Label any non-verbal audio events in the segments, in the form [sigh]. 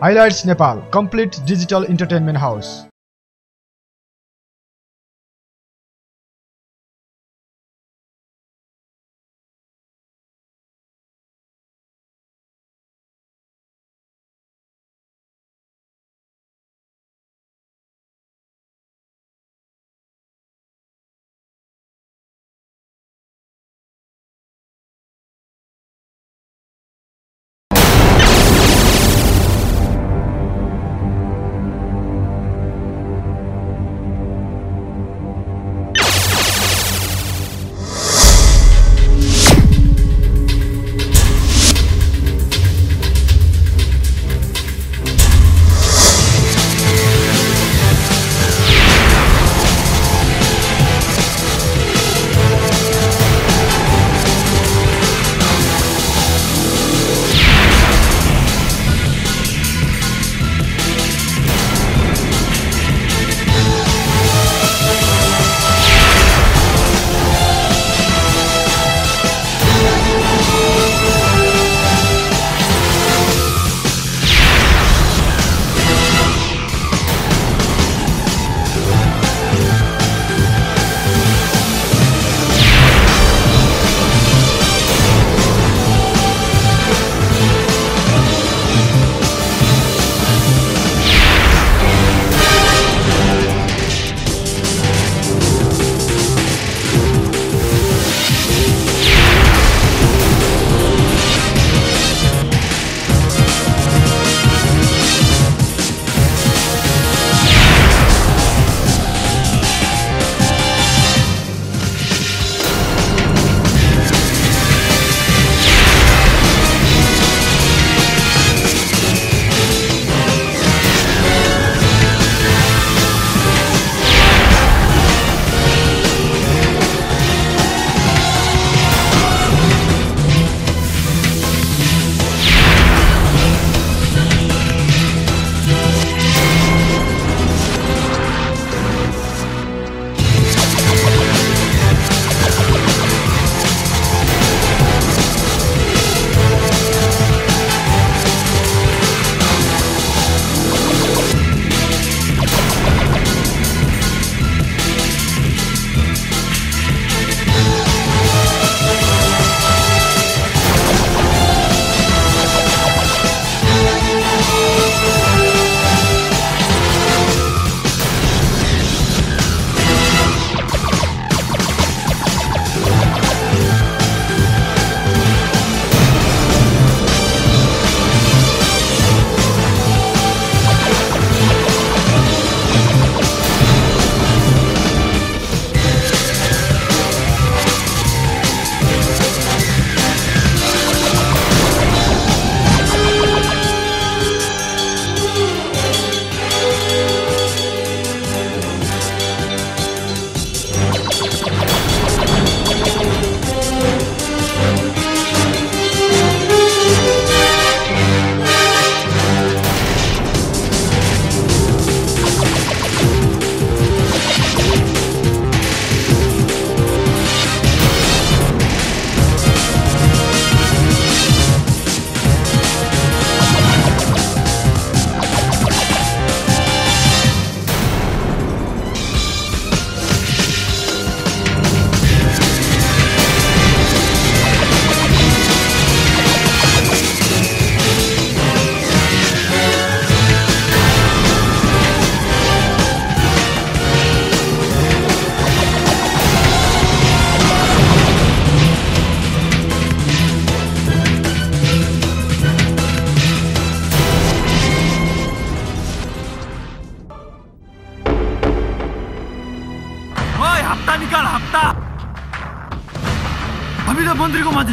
Highlights Nepal Complete Digital Entertainment House.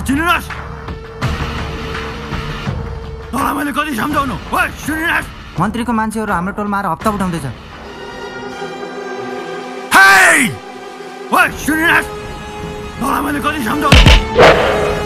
चिनिरहस् तँलाई मैले कति सम्झाउनु ओ सुनिरहस् मन्त्रीको मान्छेहरू हाम्रो टोलमा आएर हप्ता उठाउँदैछ सुनिरहस् तँलाई मैले कति सम्झाउनु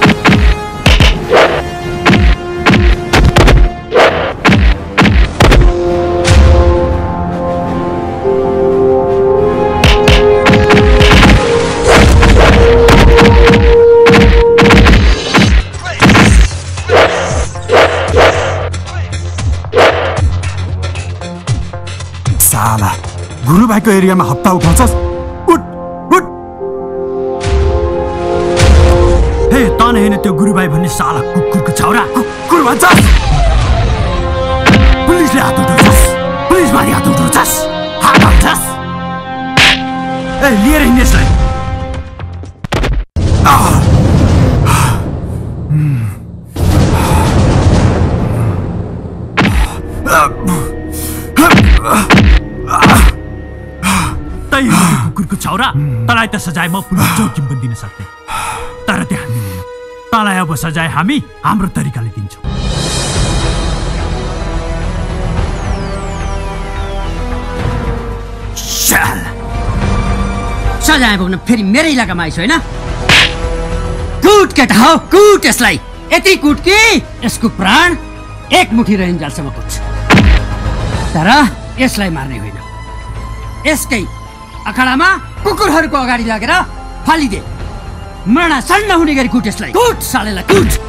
गुरुभाइको एरियामा हप्ता उठाउँछस् होइन त्यो गुरुभाइ भन्ने साला कुकुरको छाउरा कुकुर भन्छस् पुलिसले हात उठाउँछस् पुलिसमाथि हात उठाउँछस् हात हाल्छस् ए लिएर हिँड्ने तँलाई त सजाय म पुलिस चौकी पनि दिन सक्ने तर त्यहाँ मिलेन। तँलाई अब सजाय हामी हाम्रो तरिकाले दिन्छौँ। सजाय भोग्न फेरि मेरै इलाकामा आइस होइन? कुट केटा हो कुट यसलाई। यति कुट कि यसको प्राण एक मुठी रहन्जालसम्म कुट्छ। तर यसलाई मार्ने होइन। यसकै अखाडामा कुकुरहरूको अगाडि लगेर फालिदे। मर्ना सन्न हुने गरी कुट यसलाई कुट सालेलाई कुट।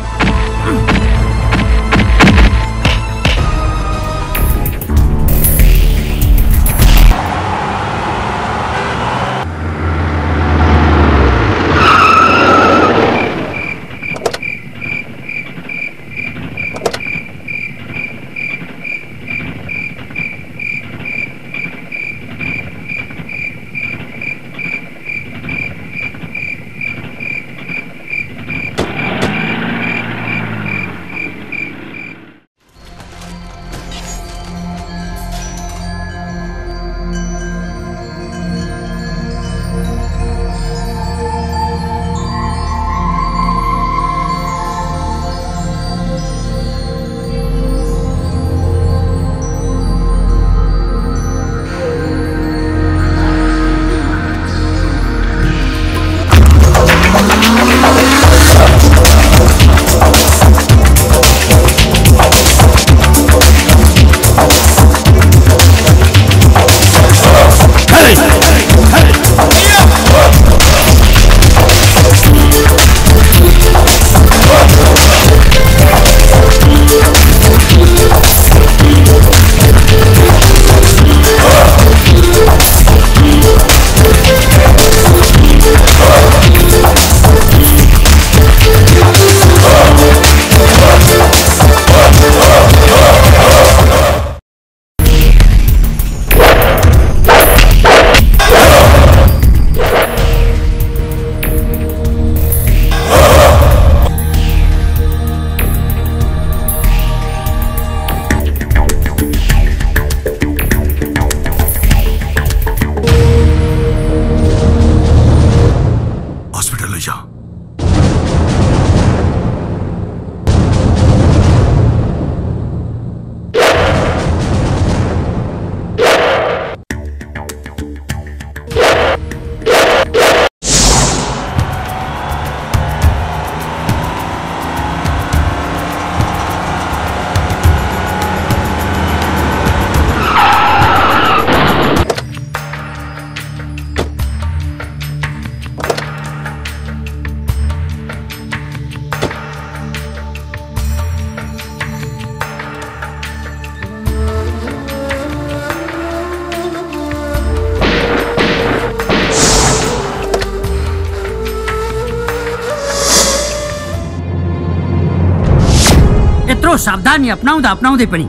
सावधानी अपनाउँदा अपनाउँदै पनि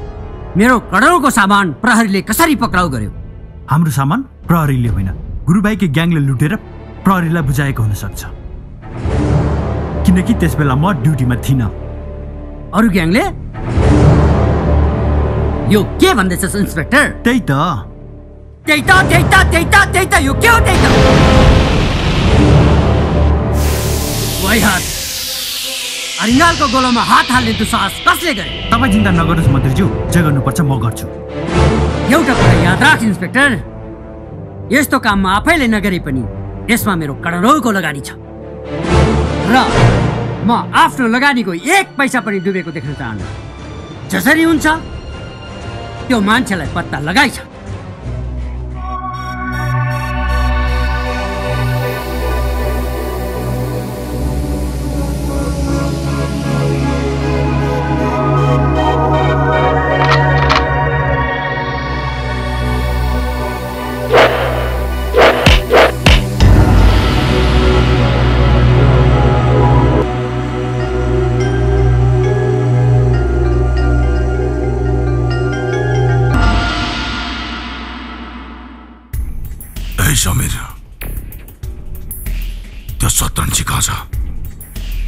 मेरो करोडौँको सामान प्रहरीले कसरी पक्राउ गर्यो? हाम्रो सामान प्रहरीले होइन। गुरुभाइकै ग्याङले लुटेर प्रहरीलाई बुझाएको हुनसक्छ किनकि त्यस बेला म ड्युटीमा थिइनँ। अरू ग्याङले? यो के भन्दैछस् इन्सपेक्टर? त्यही त। त्यही त त्यही त त्यही त त्यही त यो के हो त्यही त? अरिङ्गालको गोलोमा हात हाल्ने दुसाहस कसले गरे? तपाईँ चिन्ता नगर्नुहोस् मन्त्रीज्यू जे गर्नुपर्छ म गर्छु। एउटा कुरा याद राख इन्सपेक्टर। यस्तो काममा आफैले नगरे पनि यसमा मेरो करोडौँको लगानी छ। र म आफ्नो लगानीको एक पैसा पनि डुबेको देख्न चाहन्न। जसरी हुन्छ त्यो मान्छेलाई पत्ता लगाइछ।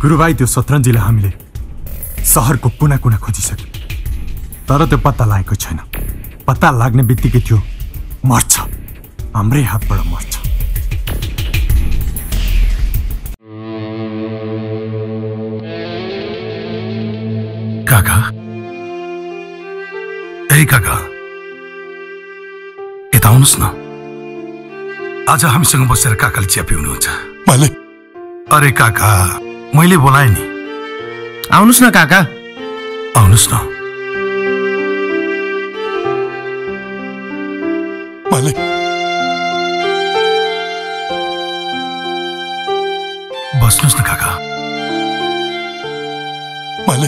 गुरुभाइ त्यो शतरन्जीलाई हामीले सहरको कुना कुना खोजिसक्यौँ तर त्यो पत्ता लागेको छैन पत्ता लाग्ने बित्तिकै त्यो मर्छ हाम्रै हातबाट मर्छ काका ए काका यता आउनुहोस् न आज हामीसँग बसेर काकाले चिया पिउनुहुन्छ मैले अरे काका मैले बोलाएँ नि। आउनुहोस् न काका। आउनुहोस् न। मैले बस्नुहोस् न काका। मैले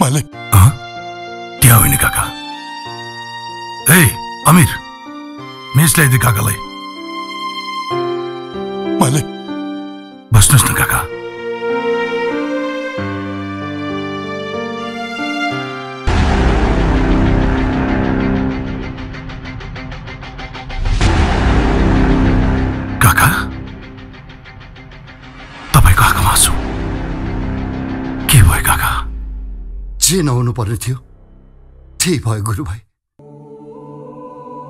मैले हँ? त्यहाँ होइन काका? ए अमिर। मेच ल्याइदिए काकालाई। मैले बस्नुहोस् न काका। जे नहुनु पर्ने थियो। त्यही भयो गुरु भाइ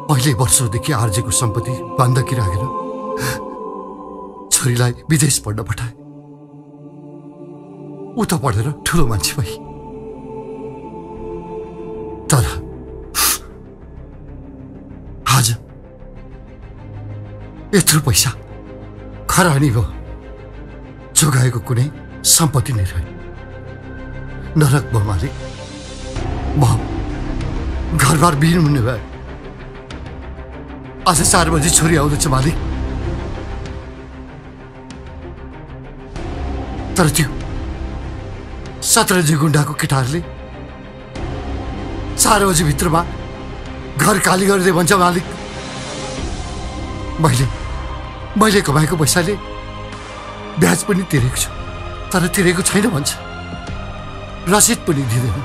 पहिले वर्षौँदेखि आर्जेको सम्पत्ति बान्धकी राखेर छोरीलाई विदेश पढ्न पठाए। उता पढेर ठुलो मान्छे भई। तर आज यत्रो पैसा खरानी भयो जोगाएको कुनै सम्पत्ति नै रहेन। नरक भयो म घरबार बिहिन हुने भए। आज चार बजी छोरी आउँदैछ मालिक। तर त्यो सत्रजी गुन्डाको केटाहरूले चार बजीभित्रमा घर खाली गरिदिए भन्छ मालिक। मैले मैले कमाएको पैसाले ब्याज पनि तिरेको छु। तर तिरेको छैन भन्छ। रसिद पनि दिँदैन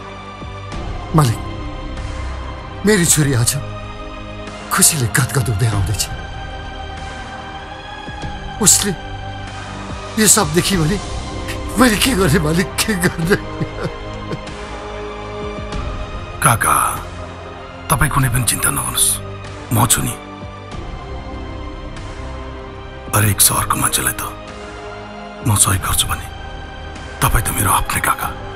मालिक मेरी छोरी आज खुसीले गदगद हुँदै आउँदैछ उसले यो सब देखि भने मैले के गरेँ मालिक के गर्ने? काका तपाईँ कुनै पनि चिन्ता नगर्नुहोस्। म छु नि। हरेक सहरको मान्छेलाई त म सहयोग गर्छु भने तपाईँ त मेरो आफ्नै काका।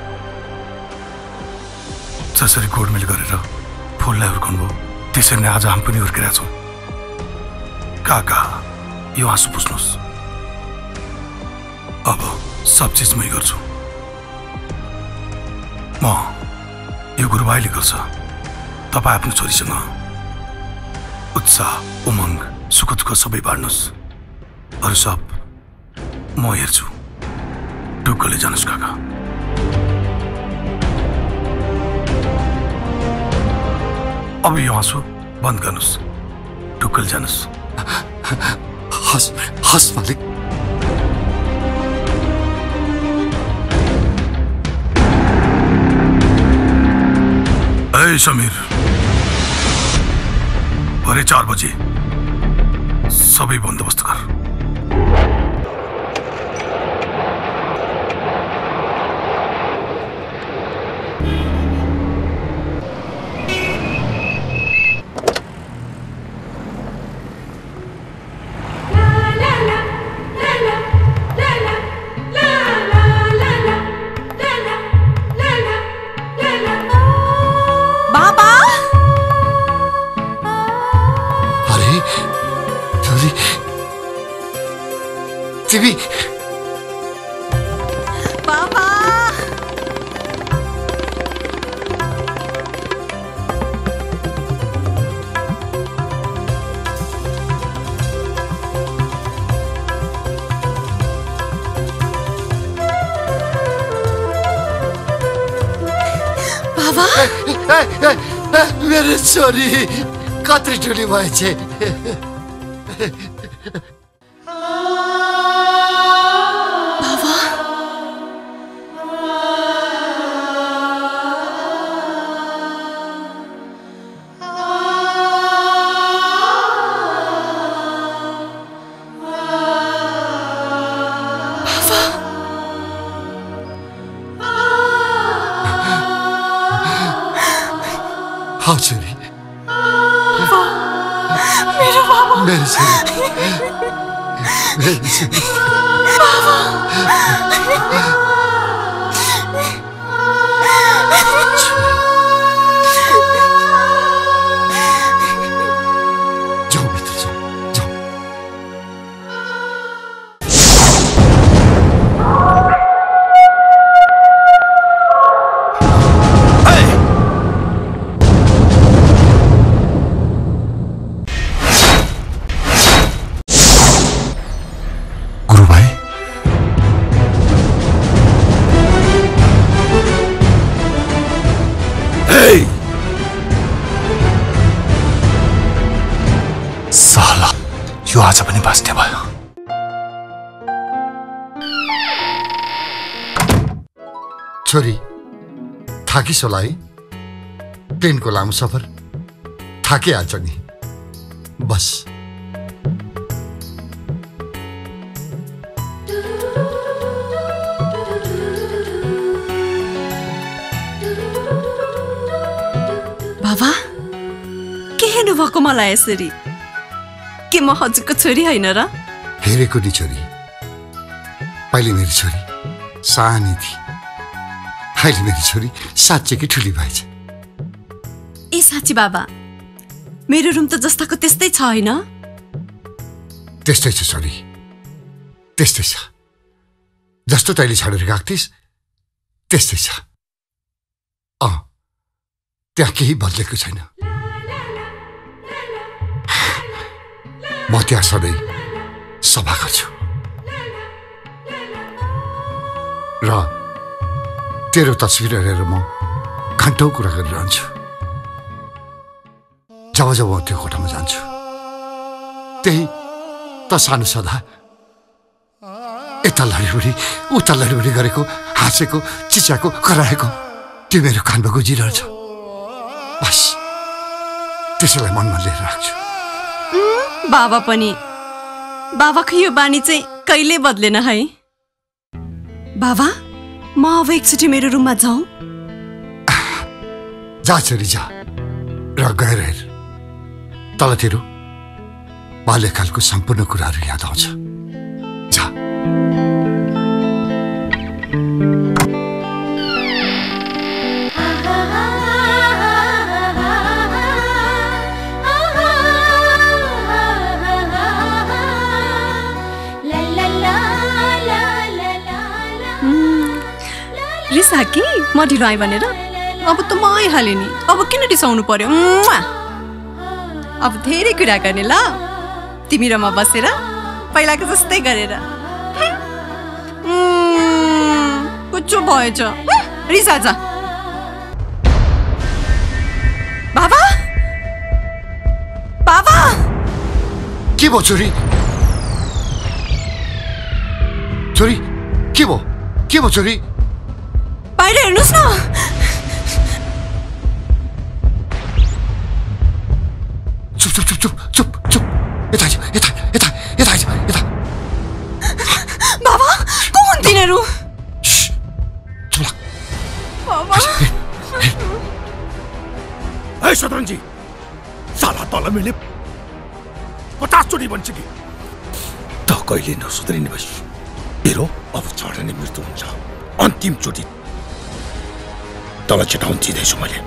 जसरी गोडमेल गरेर फुललाई हुर्काउनु भयो त्यसरी नै आज हामी पनि हुर्किरहेका छौँ। काका यो आँसु पुस्नुहोस् अब सब चिज मै गर्छु। म यो गुरुभाइले गर्छ। तपाईँ आफ्नो छोरीसँग उत्साह उमङ्ग सुख दुःख सबै बाँड्नुहोस्। अरू सब म हेर्छु। ढुक्कले जानुहोस् काका। अब यो आँसु बन्द गर्नुहोस्। ढुक्कल जानुहोस्। हस् हस् मालिक। ए समीर भरे चार बजे। सबै बन्दोबस्त गर। मेरो छोरी कत्रो ठुली है प्लेनको लामो सफर थाकिहाल्छ नि बस। बाबा के हेर्नुभएको मलाई यसरी? के म हजुरको छोरी होइन र? हेरेको नि छोरी। पहिले मेरो छोरी सानी थिए। अहिले मेरो छोरी साँच्चैकै ठुली भएछ ए साँच्ची बाबा मेरो रुम त जस्ताको त्यस्तै छ होइन? त्यस्तै छ छोरी त्यस्तै छ। जस्तो तैँले छाडेर गएको थिइस् त्यस्तै छ। अँ त्यहाँ केही बदलेको छैन। म त्यहाँ सधैँ सभा गर्छु र तेरो तस्विर हेरेर म घन्टौँ कुरा गरिरहन्छु जब जब म त्यो कोठामा जान्छु। त्यही त सानो सदा। यता लडीबुडी उता लडीबुडी गरेको हाँसेको चिच्याको कराएको त्यो मेरो कानमा गुजिरहेछ बस त्यसैलाई मनमा लिएर राख्छु। बाबा पनि। बाबाको यो बानी चाहिँ कहिले बदलेन है? बाबा? म अब एकचोटि मेरो रुममा जाउँ। जा छोरी जा। र गएर हेर। तल तेरो बाल्यकालको सम्पूर्ण कुराहरू याद आउँछ। जा। रिसा म ढिलो आएँ भनेर? अब त म आइहालेँ नि। अब किन रिसाउनु पर्यो! अब धेरै कुरा गर्ने ल। तिमी र म बसेर पहिलाको जस्तै गरेर। कुचो भएछ रिसा जा। बाबा! बाबा! के भयो छोरी? छोरी के भयो? के भयो छोरी? बाहिर हेर्नुहोस् न चुप चुप चुप चुप चुप चुप यता यता यता यता आइज, यता बाबा को हुन् तिनीहरू शतरन्जी साला तल मैले पचासचोटि भन्छ कि त कहिले नसुध्रिने भइस तेरो अब चढने मृत्यु हुन्छ अन्तिमचोटि तल चेताउन चिँदैछु मैले।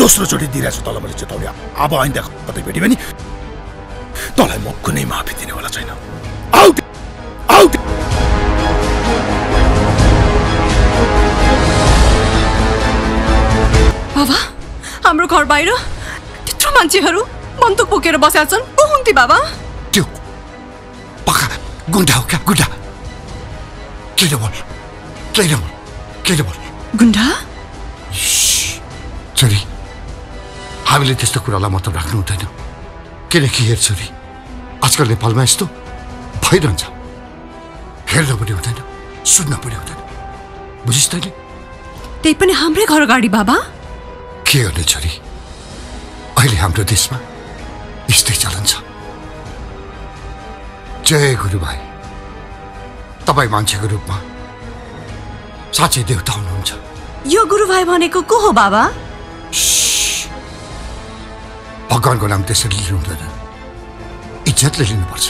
दोस्रो चोटि दिइरहेको छु तल मैले चेताउने अब आइन्दा कतै भेट्यो भने तँलाई म कुनै माफी दिनेवाला छैन। आउट! आउट! बाबा हाम्रो घर बाहिर त्यत्रो मान्छेहरू बन्दुक बोकेर बसेका छन्। को हुन् ती बाबा? त्यो पक्का गुन्डा हो क्या? गुन्डा। किन बोल? किन बोल? किन बोल? गुन्डा? छोरी हामीले त्यस्तो कुरालाई मतलब राख्नु हुँदैन। किनकि हेर छोरी आजकल नेपालमा यस्तो भइरहन्छ। हेर्न पनि हुँदैन सुन्न पनि हुँदैन। बुझिस् तैँले? त्यही पनि हाम्रै घर अगाडि बाबा। के गर्ने छोरी अहिले हाम्रो देशमा यस्तै चलन छ। जय गुरु भाइ तपाईँ मान्छेको रूपमा साँच्चै देवता हुनुहुन्छ। यो गुरु भाइ भनेको को हो बाबा? भगवान्को नाम त्यसरी लिनु हुँदैन इज्जतले लिनुपर्छ।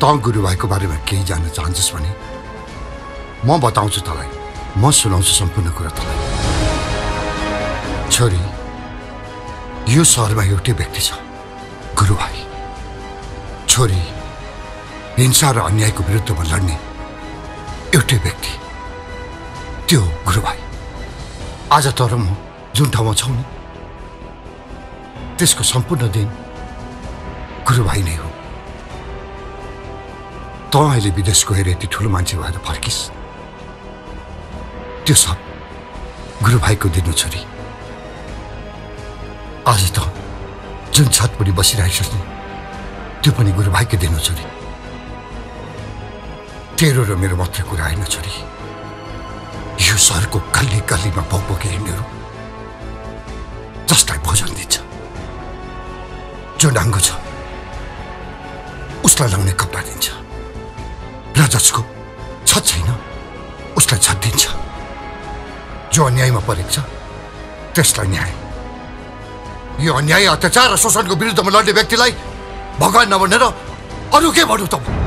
त गुरुभाइको बारेमा केही जान्न चाहन्छस् भने म बताउँछु तँलाई। म सुनाउँछु सम्पूर्ण कुरा तँलाई। छोरी यो सहरमा एउटै व्यक्ति छ गुरुभाइ। छोरी हिंसा र अन्यायको विरुद्धमा लड्ने एउटै व्यक्ति। त्यो गुरुभाइ। आज तर म जुन ठाउँमा छौ नि त्यसको सम्पूर्ण दिन गुरुभाइ नै हो। त अहिले विदेश गएर यति ठुलो मान्छे भएर फर्किस्। त्यो सब गुरुभाइको दिनु छोरी। आज त जुन छत पनि नि त्यो पनि गुरुभाइको दिनु छोरी। तेरो र मेरो मात्रै कुरा होइन छोरी। यो सहरको गल्ली गल्लीमा बोके हिँड्नेहरू जसलाई भोजन दिन्छ जो डाङ्गो छ उसलाई लाउने कपडा दिन्छ। र जसको छत छैन उसलाई छत दिन्छ। जो अन्यायमा परेको छ त्यसलाई न्याय। यो अन्याय अत्याचार र शोषणको विरुद्धमा लड्ने व्यक्तिलाई भगवान् नभनेर अरू के भनौँ त?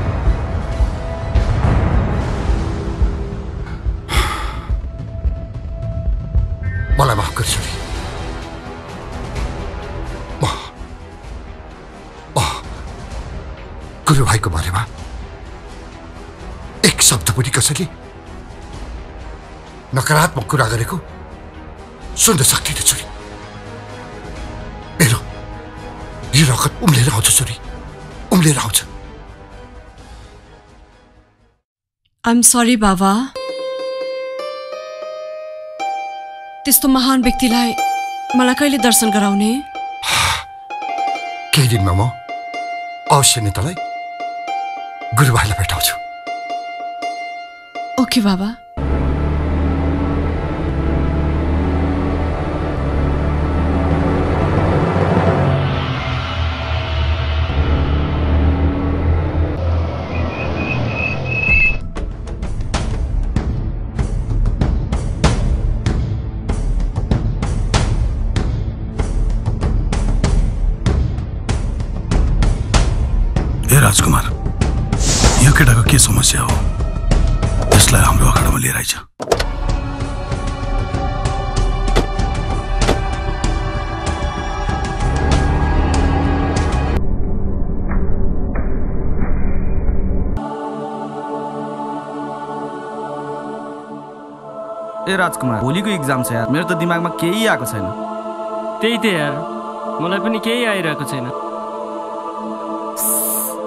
कसैले नकारात्मक कुरा गरेको सुन्न सक्दिनँ छोरी मेरो यो रगत उम्लेर आउँछ छोरी उम्लेर आउँछ आइम सरी बाबा त्यस्तो महान व्यक्तिलाई मलाई कहिले दर्शन गराउने केही दिनमा म अवश्य नै तँलाई गुरुभाइलाई भेटाउँछु ओके बाबा ए राजकुमार भोलिको इक्जाम छ यार। मेरो त दिमागमा केही आएको छैन। त्यही त यार। मलाई पनि केही आइरहेको छैन।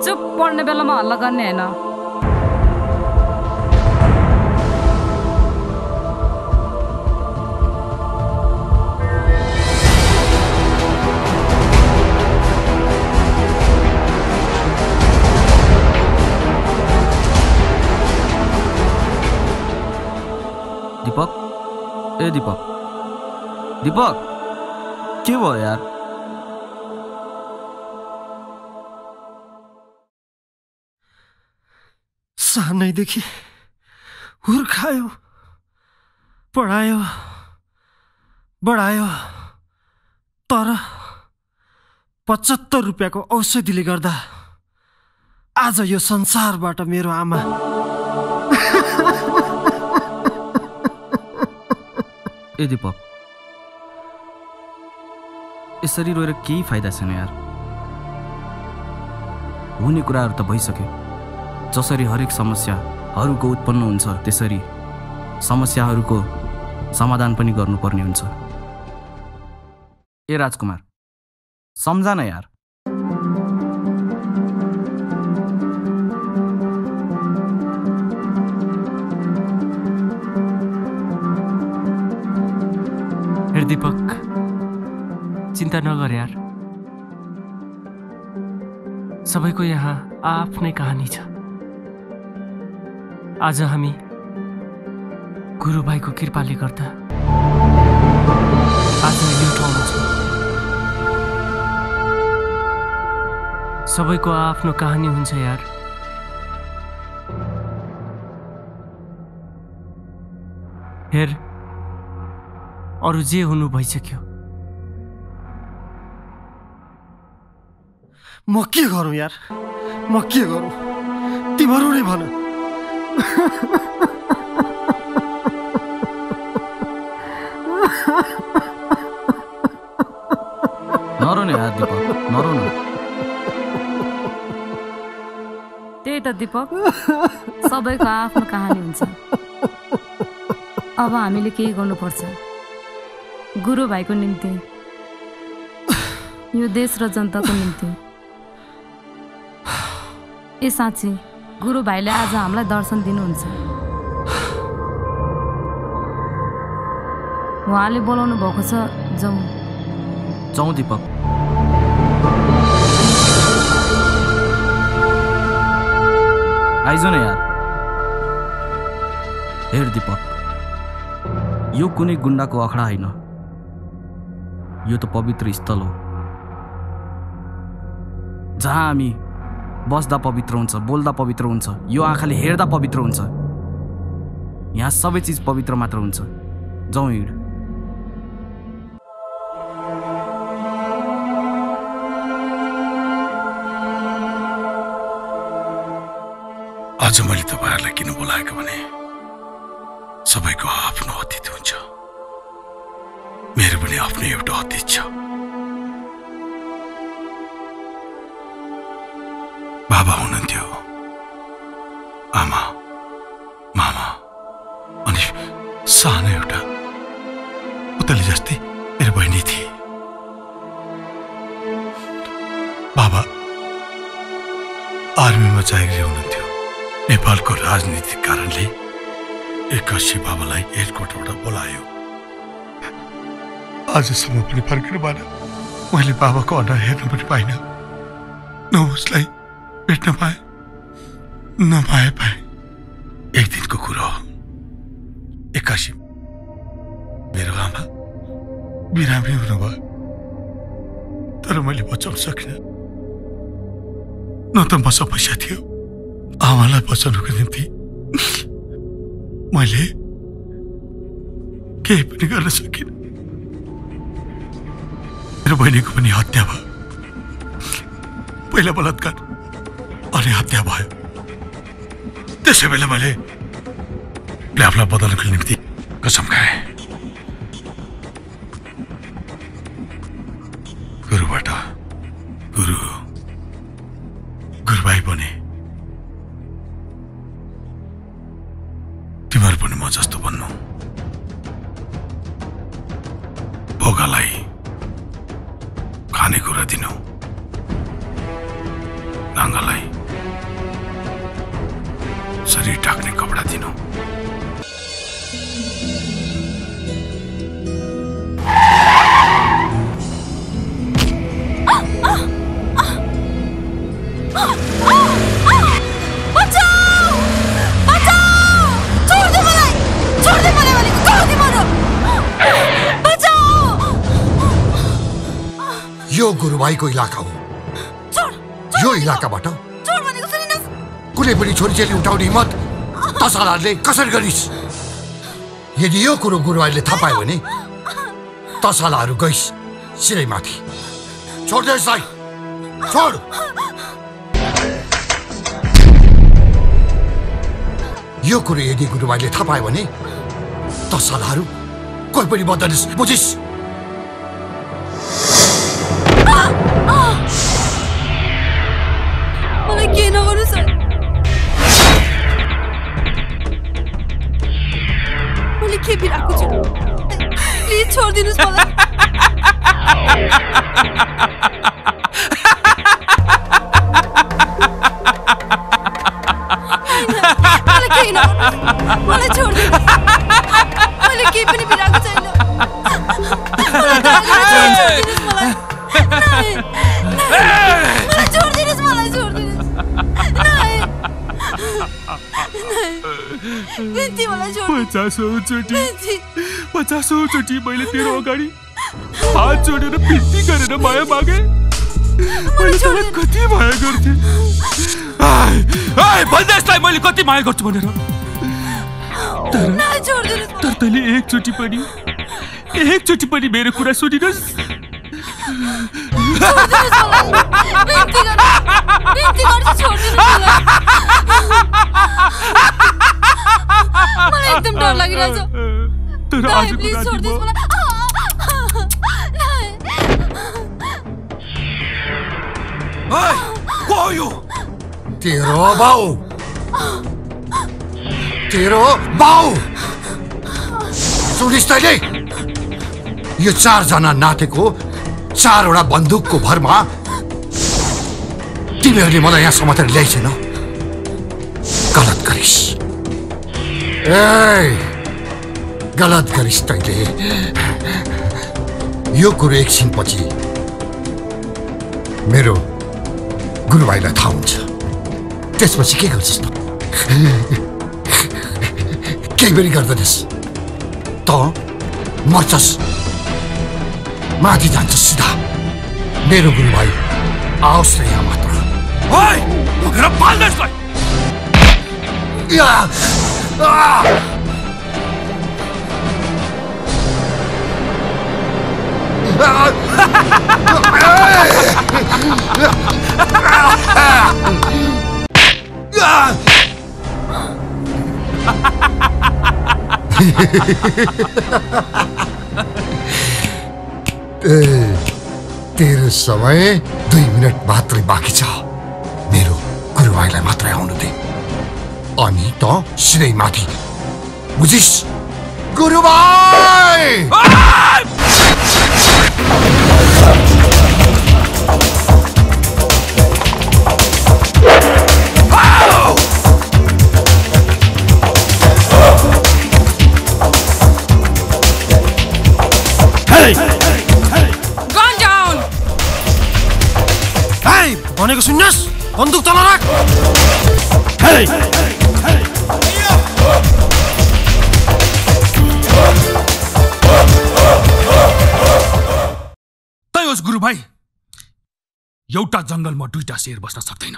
चुप पढ्ने बेलामा हल्ला गर्ने होइन। ए दिपक दिपक के भयो यार सानैदेखि हुर्कायो पढायो बढायो तर पचहत्तर रुपियाँको औषधिले गर्दा आज यो संसारबाट मेरो आमा ए दिपक। यसरी रोएर केही फाइदा छैन यार। हुने कुराहरू त भइसक्यो। जसरी हरेक समस्याहरूको उत्पन्न हुन्छ त्यसरी समस्याहरूको समाधान पनि गर्नुपर्ने हुन्छ। ए राजकुमार सम्झा न यार। दिपक चिन्ता नगर यार। सबैको यहाँ आफ्नै कहानी छ। आज हामी गुरुभाइको कृपाले गर्दा आज यो ठाउँमा सबैको आफ्नो कहानी हुन्छ यार। अरू जे हुनु भइसक्यो। म के गरौँ यार? म के गरौँ? तिमीहरू नै भन। नरो न यार दिपक नरो न। त्यही त दिपक सबैको आफ्नो कहानी हुन्छ। अब हामीले केही गर्नुपर्छ। गुरु भाइको निम्ति। यो देश र जनताको निम्ति। ए साँच्ची गुरु भाइले आज हामीलाई दर्शन दिनुहुन्छ। उहाँले बोलाउनु भएको छ जाउँ। जाउँ दिपक। आइज न यार। हेर दिपक यो कुनै गुन्डाको अखडा होइन। यो त पवित्र स्थल हो। जहाँ हामी बस्दा पवित्र हुन्छ बोल्दा पवित्र हुन्छ यो आँखाले हेर्दा पवित्र हुन्छ। यहाँ सबै चिज पवित्र मात्र हुन्छ। जाउँ हिँड। आज मैले तपाईँहरूलाई किन बोलाएको भने सबैको आफ्नो अतीत हुन्छ। मेरो पनि आफ्नो एउटा अतीत छ बाबा हुनुहुन्थ्यो आमा मामा अनि सानो एउटा उतली जस्तै मेरो बहिनी थिए बाबा आर्मीमा जागिर हुनुहुन्थ्यो नेपालको राजनीतिक कारणले एक्कासी बाबालाई एयरपोर्टबाट बोलायो। आजसम्म पनि फर्किनु भएन। मैले बाबाको अनुहार हेर्न पनि पाइनँ। न उसलाई भेट्न पाएँ नपाए पाएँ। एक दिनको कुरो हो। एक्कासी मेरो आमा बिरामी हुनुभयो। तर मैले बचाउन सकिनँ। न त मसँग पैसा थियो। आमालाई बचाउनुको निम्ति मैले केही पनि गर्न सकिनँ। मेरो बहिनीको पनि हत्या भयो। पहिला बलात्कार अनि हत्या भयो। त्यसै बेला मैले आफूलाई बदल्नको निम्ति कसम खाएँ। गुरुबाट गुरु गुरुभाइको इलाका हो। यो इलाकाबाट छोड कुनै पनि छोरीचेली उठाउने हिम्मत तसालाहरूले कसरी गरिस्? यदि यो कुरो गुरुभाइले थाहा पायो भने तसालाहरू गइस् सिधै माथि छोड्दै यसलाई छोड। यो कुरो यदि गुरुभाइले थाहा पायो भने तसालाहरू कोही पनि बदलिस् बुझिस्। मलाई छोडिदिनुहोस् मैले केही पनि बिराएको छैन। पचासौँचोटि पचासौँचोटि मैले तेरो अगाडि हात जोडेर बिन्ती गरेर माया मागे मैले तँलाई कति माया गर्थेँ भन्दा यसलाई मैले कति माया गर्छु भनेर तर तैँले एकचोटि पनि एकचोटि पनि मेरो कुरा सुनिनस् मलाई एकदम डर लागिरहेछ तर आजको प्लिज यो तेरो बाउ तेरो बाउ सुनिस् तैँले यो चारजना नातेको चारवटा बन्दुकको भरमा तिमीहरूले मलाई यहाँ समातेर ल्याइछेन गलत गरिस् ए गलत गरिस् तैँले यो कुरो एकछिनपछि मेरो गुरुभाइलाई थाहा हुन्छ। त्यसपछि के गर्छस् त? केही पनि गर्दैनस्। त मर्छस्। माथि जान्छस् सिधा। मेरो गुरुभाइ आओस् न यहाँ मात्र। लगेर ए, तेरो समय दुई मिनट मात्रै बाँकी छ। मेरो गुरुभाइलाई मात्रै आउनु दे। अनि त सिधै माथि। बुझिस्? गुरुभाइ राख तै होस् गुरु भाइ एउटा जङ्गलमा दुईटा शेर बस्न सक्दैन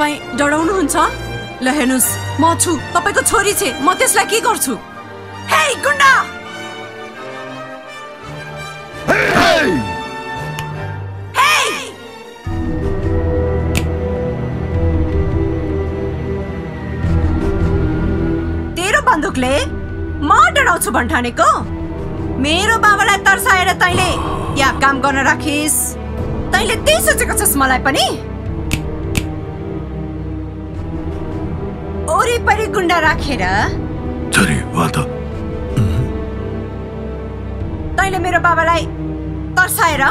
तपाईँ डराउनुहुन्छ? ल हेर्नुहोस्। म छु। तपाईँको छोरी छे। म त्यसलाई के गर्छु! तेरो बन्दुकले म डराउँछु भन्ठानेको। मेरो बाबालाई तर्साएर तैँले यहाँ काम गर्न राखिस्। तैँले त्यही सोचेको छस् मलाई पनि। वरिपरि गुन्डा राखेर तैँले मेरो बाबालाई तर्साएर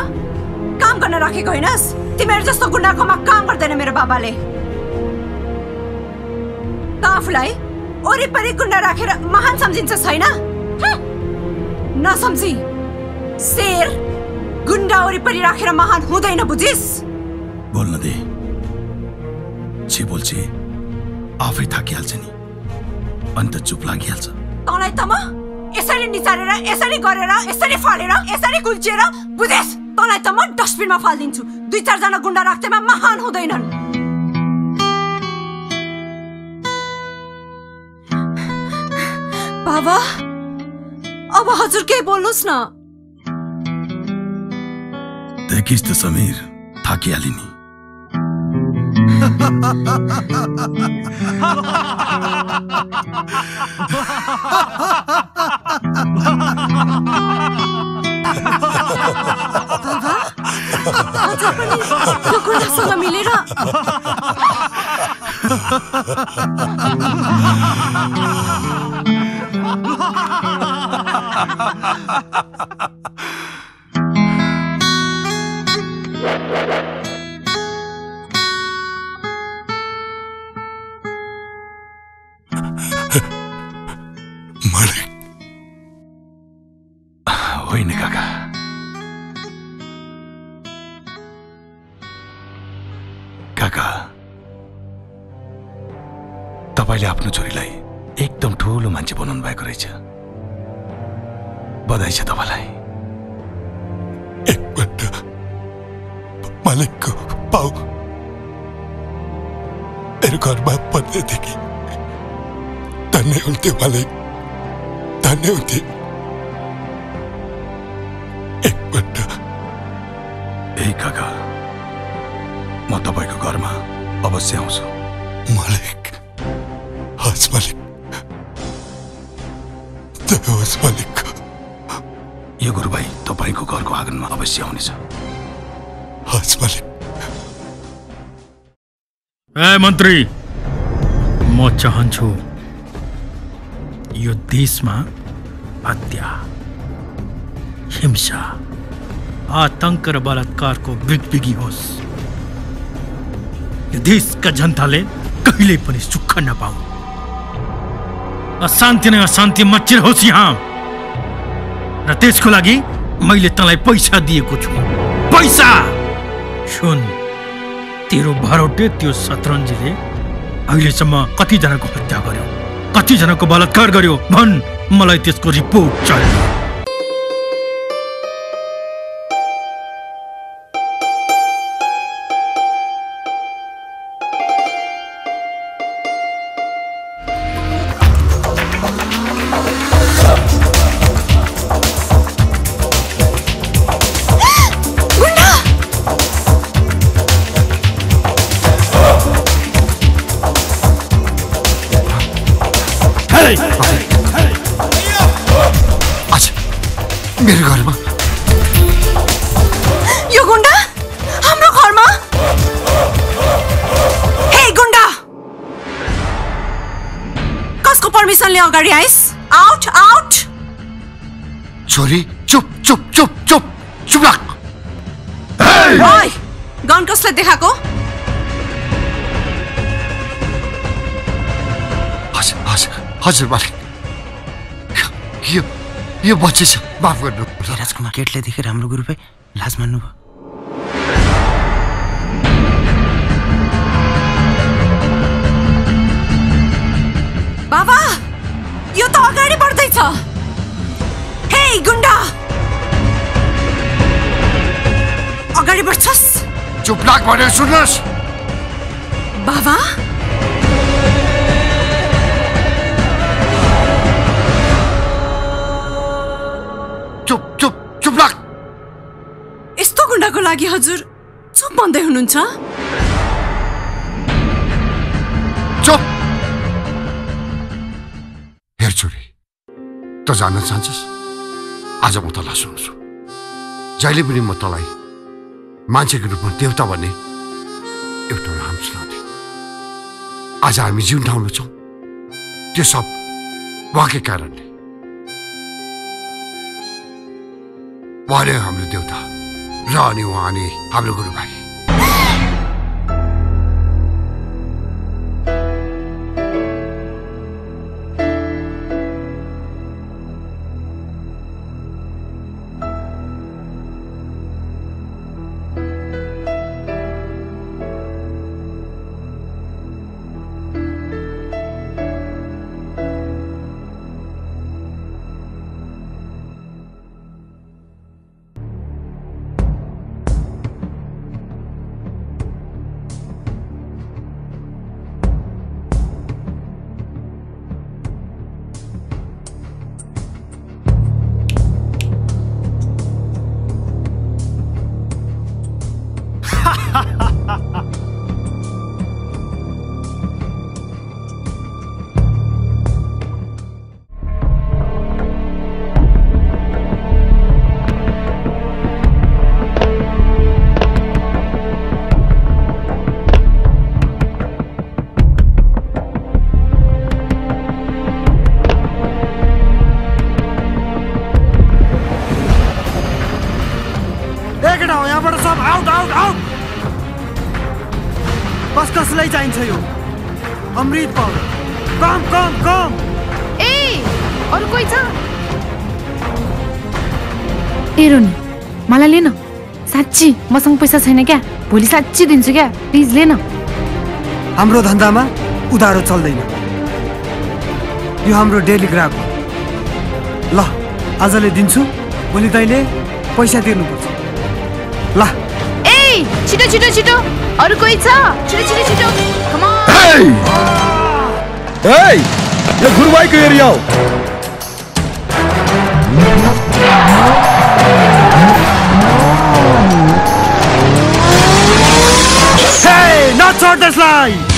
काम गर्न राखेको होइनस्? तिमीहरू जस्तो गुन्डाकोमा काम गर्दैन मेरो बाबाले। त आफूलाई वरिपरि गुन्डा राखेर महान सम्झिन्छ छैन। नसम्झी। शेर गुन्डा वरिपरि राखेर महान हुँदैन बुझिस? बोल्न दे। बोल्छे आफै थाकिहाल्छ नि। अन्त चुप लागिहाल्छ। तँलाई त म यसरी निचारेर यसरी गरेर यसरी फालेर यसरी गुल्चिएर बुझेस तँलाई त म डस्टबिनमा फालिदिन्छु। दुई चारजना गुन्डा राख्दैमा महान हुँदैनन्। बाबा अब हजुर केही बोल्नुहोस् न? देखिस् त समीर थाकिहाली नि। बाबा हजुर पनि यो गुन्डासँग मिलेर मालिक होइन काका। काका तपाईँले आफ्नो छोरीलाई एकदम ठुलो मान्छे बनाउनु भएको रहेछ। बधाई छ तपाईँलाई। मालिकको पाउ मेरो घरमा पर्नेदेखि धन्य हुन्थ्यो मालिक। धन्य हुन्थ्यो। ए काका म तपाईँको घरमा अवश्य आउँछु। मालिक हस् मालिक। होस् मालिक। यो गुरुबाई तपाईँको घरको आँगनमा अवश्य आउनेछ। हस् मालिक। ए मन्त्री! म चाहन्छु यो देशमा हत्या हिंसा आतंक र बलात्कारको बिगबिगी होस् यो देशका जनताले कहिल्यै पनि सुख नपाऊ अशान्ति नै अशान्ति मचिरहोस् यहाँ र त्यसको लागि मैले तँलाई पैसा दिएको छु पैसा सुन तेरो भरोटे त्यो शतरन्जीले अहिलेसम्म कतिजनाको हत्या गर्यो कतिजनाको बलात्कार गर्यो भन् मलाई त्यसको रिपोर्ट चाहियो हजुर मालिक यो यो बच्चे छ। माफ गर्नु। राजकुमार केटले देखेर हाम्रो गुरुपे लाज मान्नुभयो। बाबा यो त अगाडि बढ्दैछ। हे गुन्डा! अगाडि बढ्छस्। चुप लाग भनेर सुन्नुहोस्। बाबा लागि हजुर चुप भन्दै हुनुहुन्छ त जान्न चाहन्छस् आज म तँलाई सुनाउँछु जहिले पनि म तँलाई मान्छेको रूपमा देवता भन्ने एउटा नाम सुनाउँथेँ आज हामी जुन ठाउँमा छौँ त्यो सब उहाँकै कारणले उहाँले हाम्रो देवता र अनि उहाँ नै हाम्रो गुरुभाइ पैसा छैन क्या? भोलि साँच्ची दिन्छु क्या? प्लिज लिन। हाम्रो धन्दामा उधारो चल्दैन। यो हाम्रो डेली ग्राहक हो। ल आजले दिन्छु। भोलि तैँले पैसा तिर्नुपर्छ। ल। ए छिटो छिटो छिटो। अरू कोही छ? छिटो छिटो छिटो। गुरुबाईको एरिया हो। Clothesline!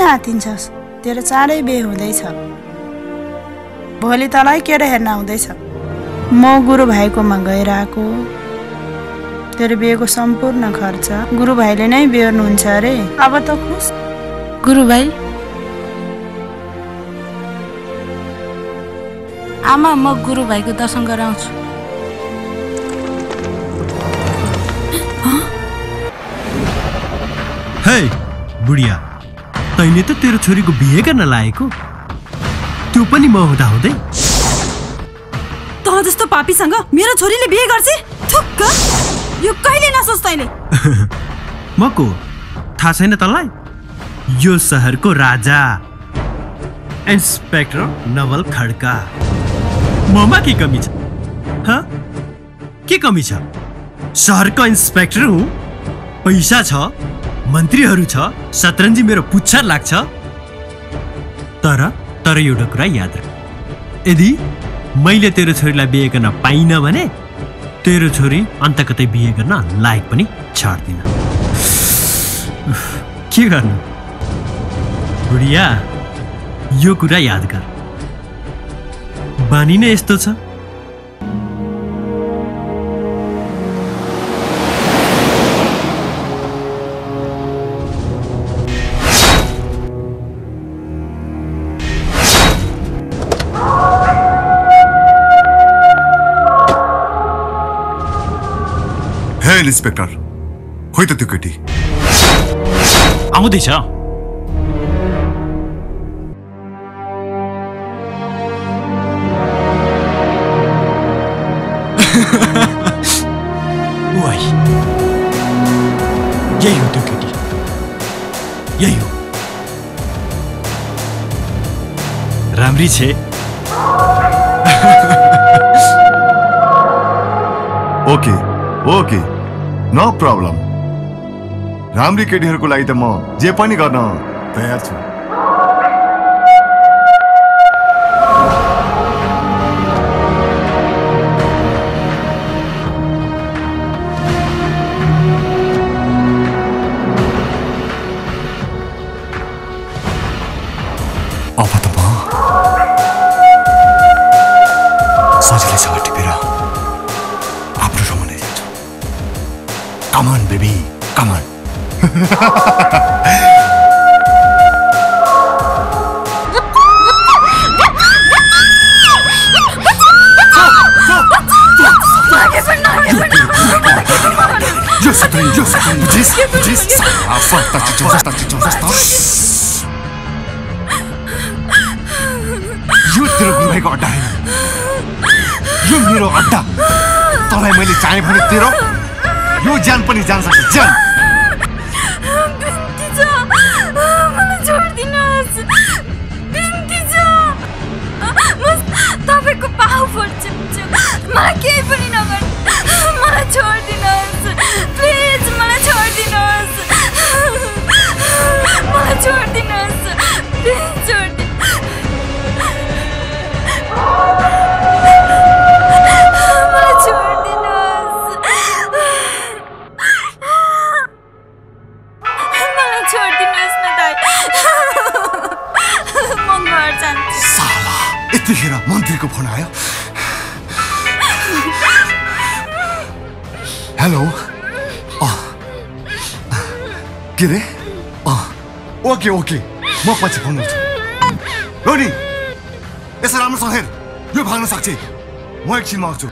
किन आतिन्छस् तेरो चाँडै बिहे हुँदैछ। भोलि तँलाई केटा हेर्न आउँदैछ? म गुरु भाइकोमा गएर आएको तेरो बिहेको सम्पूर्ण खर्च गुरु भाइले नै बेहोर्नुहुन्छ अरे। अब त खुस। गुरु भाइ आमा म गुरु भाइको दर्शन गराउँछु हे बुढिया। तैँले त तेरो छोरीको बिहे गर्न लागेको त्यो पनि म हुँदा। हुँदै तँ जस्तो पापीसँग मेरो छोरीले बिहे गर्छ? थुक्क यो कहिले नसोच तैँले? [laughs] म को थाहा छैन तँलाई? यो सहरको राजा। इन्सपेक्टर नवल खड्का। ममा के कमी छ? ह? के कमी छ? सहरको इन्सपेक्टर हुँ? पैसा छ? मन्त्रीहरू छ? शतरन्जी मेरो पुच्छर लाग्छ। तर तर एउटा कुरा याद राख। यदि मैले तेरो छोरीलाई बिहे गर्न पाइनँ भने तेरो छोरी अन्त कतै बिहे गर्न लायक पनि छाड्दिन। के गर्नु? बुढिया यो कुरा याद गर। बानी नै यस्तो छ। हे इन्सपेक्टर खोइ त त्यो केटी आउँदैछ वाइ यही हो त्यो केटी यही हो राम्री छे ओके ओके नो प्रब्लम राम्री केटीहरूको लागि त म जे पनि गर्न तयार छु। ज्यान पनि जान सक्छ म पछि फोन गर्छु। रोनी यसो राम्रोसँग हेर। यो भाग्न सक्छ। म एकछिनमा आउँछु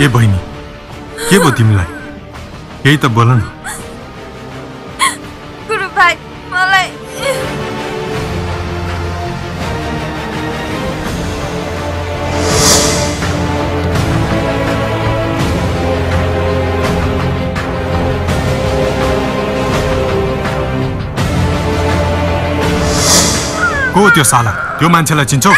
ए बहिनी के भयो तिमीलाई? केही त बोल न। को हो त्यो साला? त्यो मान्छेलाई चिन्छौ?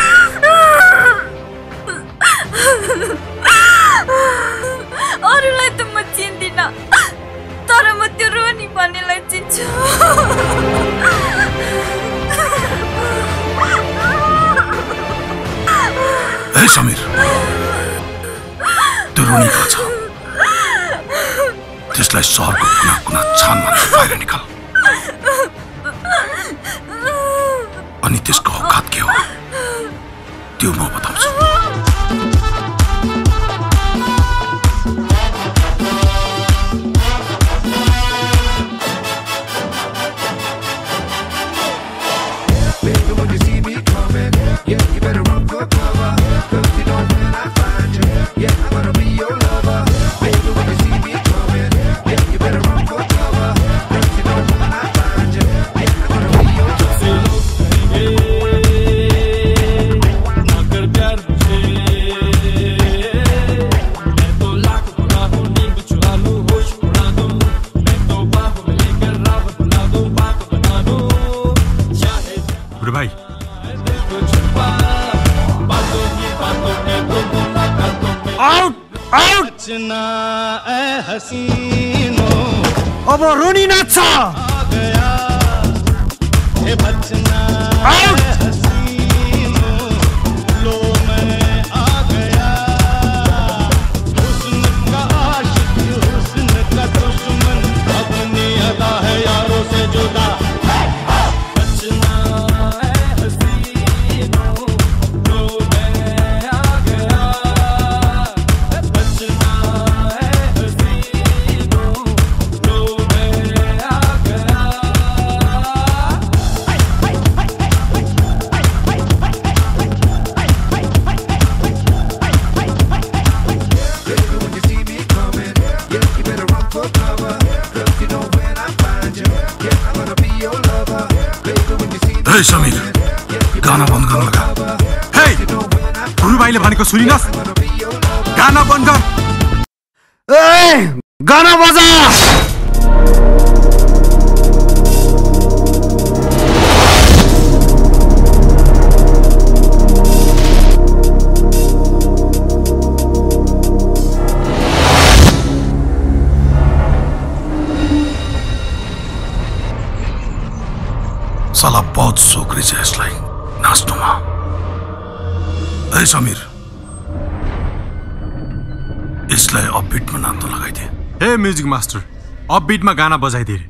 बिटमा गाना बजाइदिए रे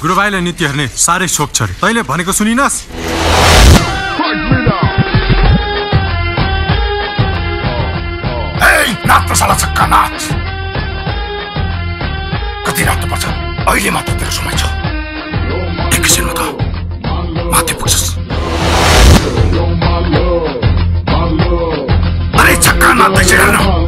गुरु भाइले नृत्य हेर्ने साह्रै सोख छ रे। तैँले भनेको सुनिनस्? कति नाच्नुपर्छ अहिले मात्र तेरो समय छ। एकैछिनमा त माथि पुग्छस्। अरे छक्का नाच्दैछ हेर्न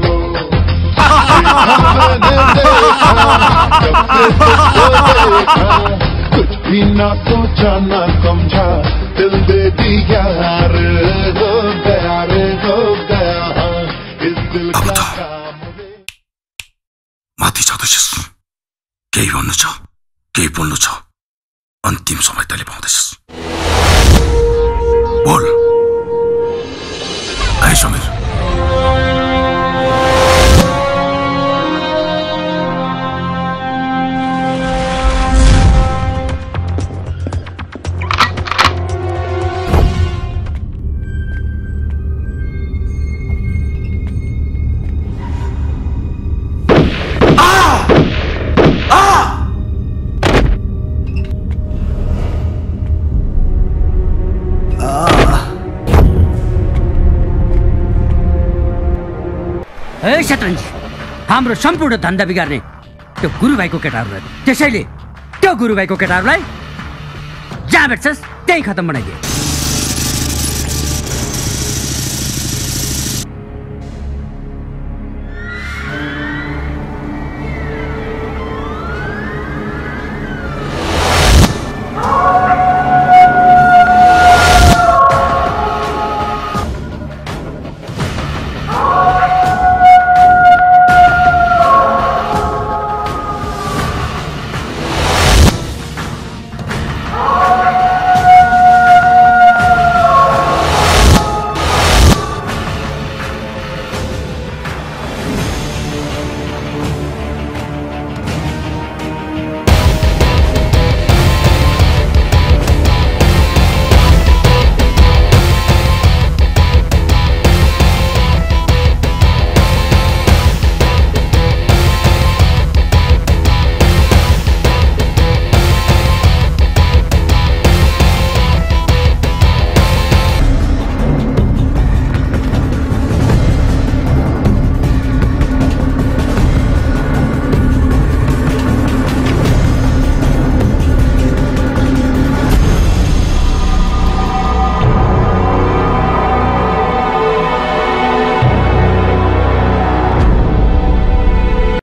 माथि छँदैछस् केही भन्नु छ केही बोल्नु छ अन्तिम समय तैँले पाउँदैछस् बोल हाम्रो सम्पूर्ण धन्दा बिगार्ने त्यो गुरुभाइको केटाहरूलाई त्यसैले त्यो गुरुभाइको केटाहरूलाई जहाँ भेट्छस् त्यही खतम बनाइदिए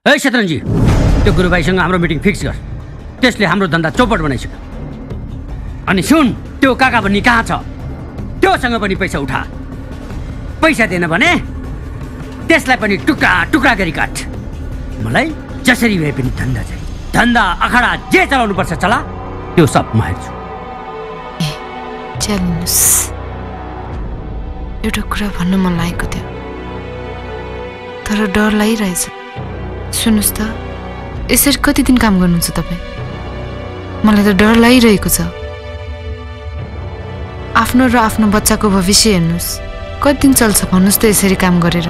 ए शतरन्जी त्यो गुरुभाइसँग हाम्रो मिटिङ फिक्स गर। त्यसले हाम्रो धन्दा चौपट बनाइसक्यो। अनि सुन त्यो काका भन्ने कहाँ छ? त्योसँग पनि पैसा उठा। पैसा दिएन भने त्यसलाई पनि टुक्रा टुक्रा गरी काट। मलाई जसरी भए पनि धन्दा चाहिँ धन्दा अखडा जे चलाउनु पर्छ चला। त्यो सब म हेर्छु। एउटा कुरा भन्नु मन लागेको थियो। तर डर लागिरहेछ सुन्नुहोस् त। यसरी कति दिन काम गर्नुहुन्छ तपाईँ? मलाई त डर लागिरहेको छ। आफ्नो र आफ्नो बच्चाको भविष्य हेर्नुहोस्। कति दिन चल्छ भन्नुहोस् त यसरी काम गरेर।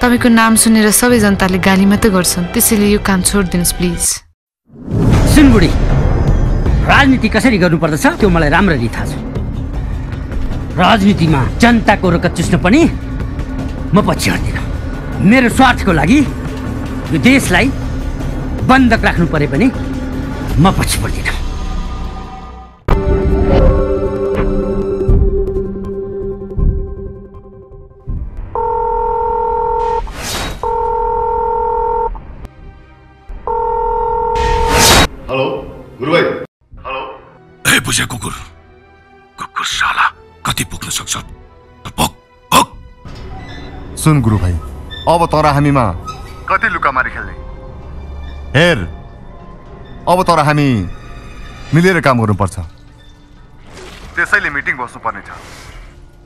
तपाईँको नाम सुनेर सबै जनताले गाली मात्रै गर्छन्। त्यसैले यो काम छोडिदिनुहोस् प्लिज। सुन बुढी राजनीति कसरी गर्नुपर्दछ त्यो मलाई राम्ररी थाहा छ। राजनीतिमा जनताको रगत चुस्न पनि म पछि हट्दिनँ। मेरो स्वार्थको लागि यो देशलाई बन्धक राख्नु परे पनि म पछि पर्दिनँ हेलो गुरु भाइ ए बुझे कुकुर। कुकुर साला कति पुग्न सक्छ? सुन गुरु भाइ अब तर हामीमा कति लुकामारी खेल्ने। हेर अब तर हामी मिलेर काम गर्नुपर्छ। त्यसैले मिटिङ बस्नुपर्नेछ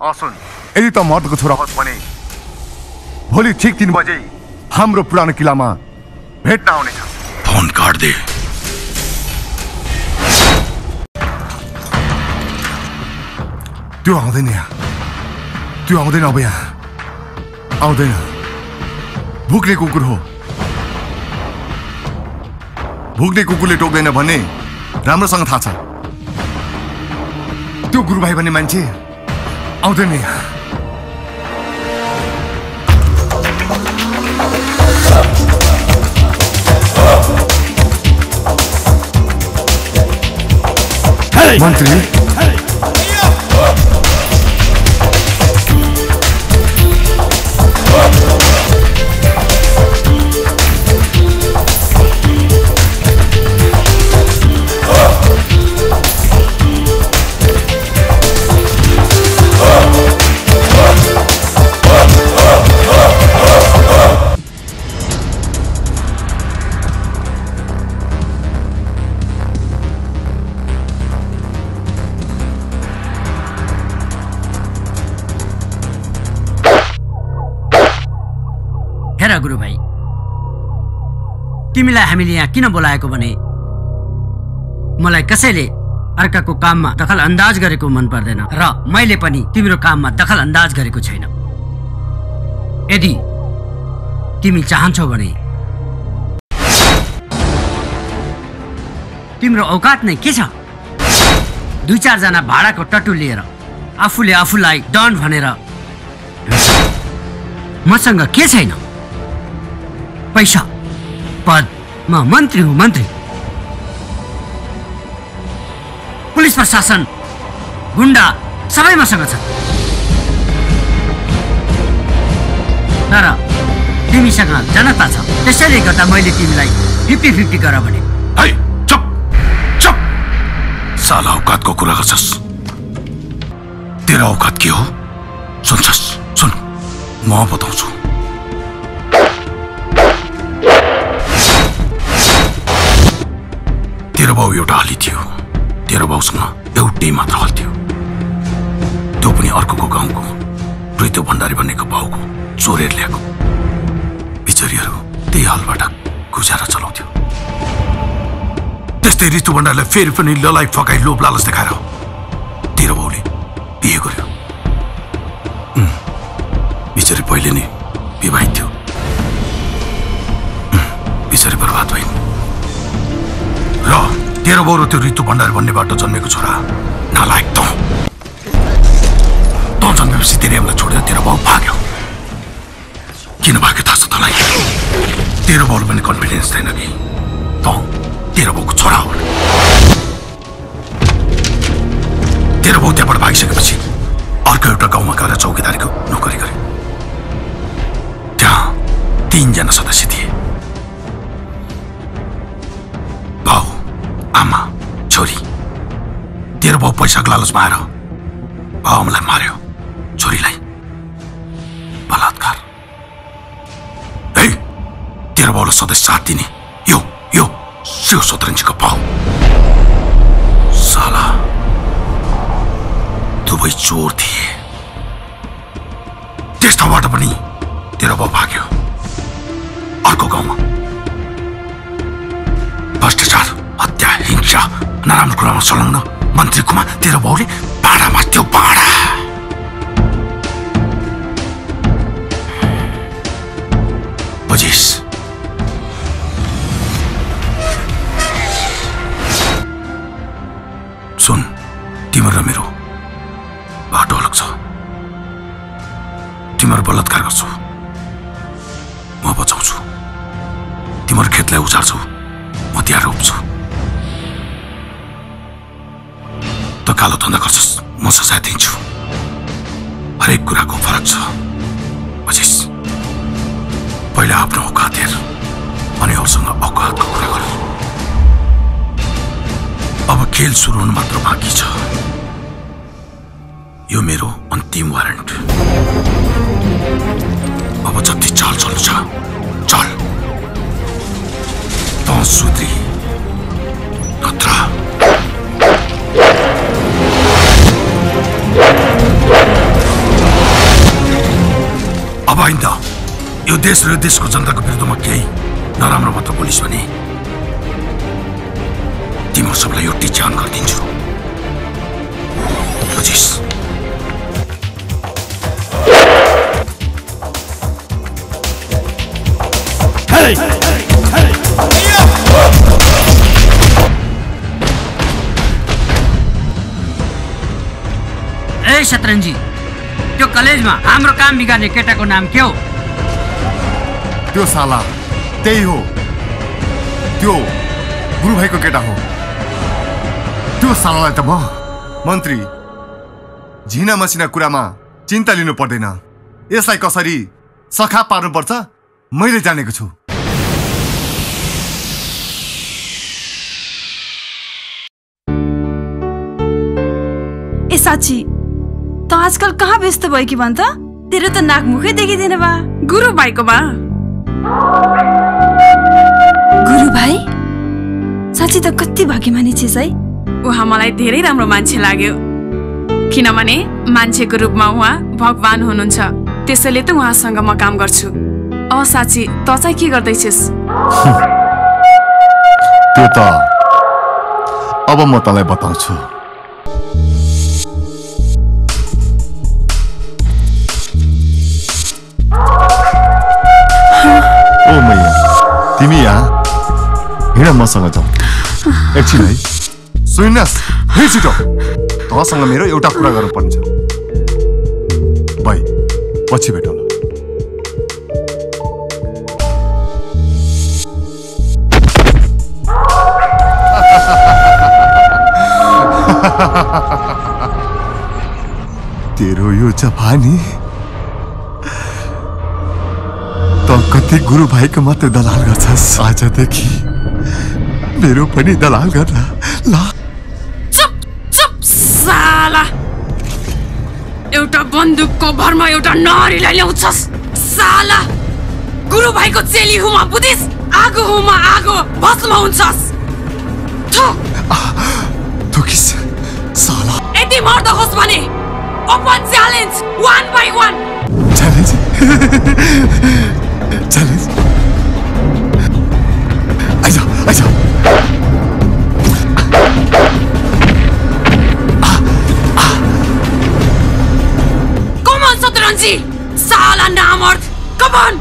अँ सुन। यदि त मर्दको छोरा होस् भने। भोलि ठिक तिन बजे। हाम्रो पुरानो किल्लामा भेट्न आउनेछ फोन काट दे। त्यो आउँदैन यहाँ। त्यो आउँदैन अब यहाँ। आउँदैन। भुक्ने कुकुर हो। भुक्ने कुकुरले टोक्दैन भन्ने राम्रोसँग थाहा छ। त्यो गुरुभाइ भन्ने मान्छे आउँदैन यहाँ। मन्त्री तिमीलाई हामीले यहाँ किन बोलाएको भने? मलाई कसैले अर्काको काममा दखल अन्दाज गरेको मन पर्दैन र मैले पनि तिम्रो काममा दखल अन्दाज गरेको छैन। यदि तिमी चाहन्छौ भने तिम्रो औकात नै के छ? दुई चारजना भाडाको टट्टु लिएर आफूले आफूलाई डन भनेर मसँग के छैन? पैसा पद म मन्त्री हुँ मन्त्री। पुलिस प्रशासन गुन्डा सबै मसँग छ। तर तिमीसँग जनता छ। त्यसैले गर्दा मैले तिमीलाई फिफ्टी फिफ्टी गर भने। साला औकातको कुरा गर्छस्। तेरो औकात के हो? सुन्छस् सुन। म बताउँछु। तेरो बाउ एउटा हली थियो। तेरो बाउसँग एउटै मात्र हल थियो। त्यो पनि अर्कोको गाउँको ऋतु भण्डारी भन्नेको बाउको चोरेर ल्याएको। बिचरीहरू त्यही हलबाट गुजारा चलाउँथ्यो। त्यस्तै ऋतु भण्डारीलाई फेरि पनि ललाई फकाई लोभ लालच देखाएर तेरो बाउले बिहे गर्यो। बिचरी पहिले नै विवाहित थियो। बिचरी बर्बाद भइन्। र तेरो बाउ र त्यो ऋतु भण्डारी भन्नेबाट जन्मेको छोरा। नालायक तँ। तँ जन्मेपछि तेरो आमालाई छोडेर तेरो बाउ भाग्यो। किन भाग्यो थाहा छ तँलाई? तेरो बाउले पनि कन्फिडेन्स छैन कि? तँ तेरो बाउको छोरा हो। तेरो बाउ त्यहाँबाट भागिसकेपछि अर्को एउटा गाउँमा गएर चौकीदारीको नोकरी गरे। त्यहाँ तिनजना सदस्य थिए। छोरी। तेरो बाउ पैसाको लालचमा आएर बाउ आमालाई मार्यो। छोरीलाई बलात्कार। है तेरो बाउलाई सधैँ साथ दिने। यो यो शिव शतरन्जीको बाउ। साला दुवै चोर थिए। त्यस ठाउँबाट पनि तेरो बाउ भाग्यो। अर्को गाउँमा भ्रष्टाचार हत्या हिंसा नराम्रो कुरामा संलग्न मन्त्रीकोमा तेरो बाउले भाँडामा त्यो भाँडा र देशको जनताको विरुद्धमा केही नराम्रो मात्र बोलिस् भने तिम्रो सबलाई यो टिचान गरिदिन्छु बुझिस् ए शतरन्जी त्यो कलेजमा हाम्रो काम बिगार्ने केटाको नाम के हो त्यो साला त्यही हो। त्यो गुरु भाइको केटा हो। त्यो सालालाई त म मन्त्री झिना मसिना कुरामा चिन्ता लिनु पर्दैन। यसलाई कसरी सखा पार्नुपर्छ मैले जानेको छु। ए साँच्ची त आजकल कहाँ व्यस्त भयो कि भन् त? तेरो त नाक मुखै देखिँदैन बा गुरु भाइको बा गुरु भाइ साँच्ची त कति भाग्यमानी चिज है। उहाँ मलाई धेरै राम्रो मान्छे लाग्यो। किनभने मान्छेको रूपमा उहाँ भगवान हुनुहुन्छ। त्यसैले त उहाँसँग म काम गर्छु। अ साँच्ची त चाहिँ के गर्दैछस्? [laughs] त्यो त अब म तँलाई बताउँछु। हिँड मसँग जाउँ एकछिन है सुन्नुहोस् फेरि छिटो तँसँग मेरो एउटा कुरा गर्नुपर्ने छ भाइ पछि भेटौँ तेरो यो जवानी त कति गुरु भाइको मात्रै दलाल गर्छस् आजदेखि मेरो पनि दलाल गर्न ल चुप चुप साला एउटा बन्दुकको भरमा एउटा नरीलाई ल्याउँछस् साला गुरु भाइको चेली हुमा बुझिस आगो हुमा आगो भस्म हुन्छस् थुकिस साला यदि मर्दहोस् भने open challenge one by one challenge challenge आइज आइज कमन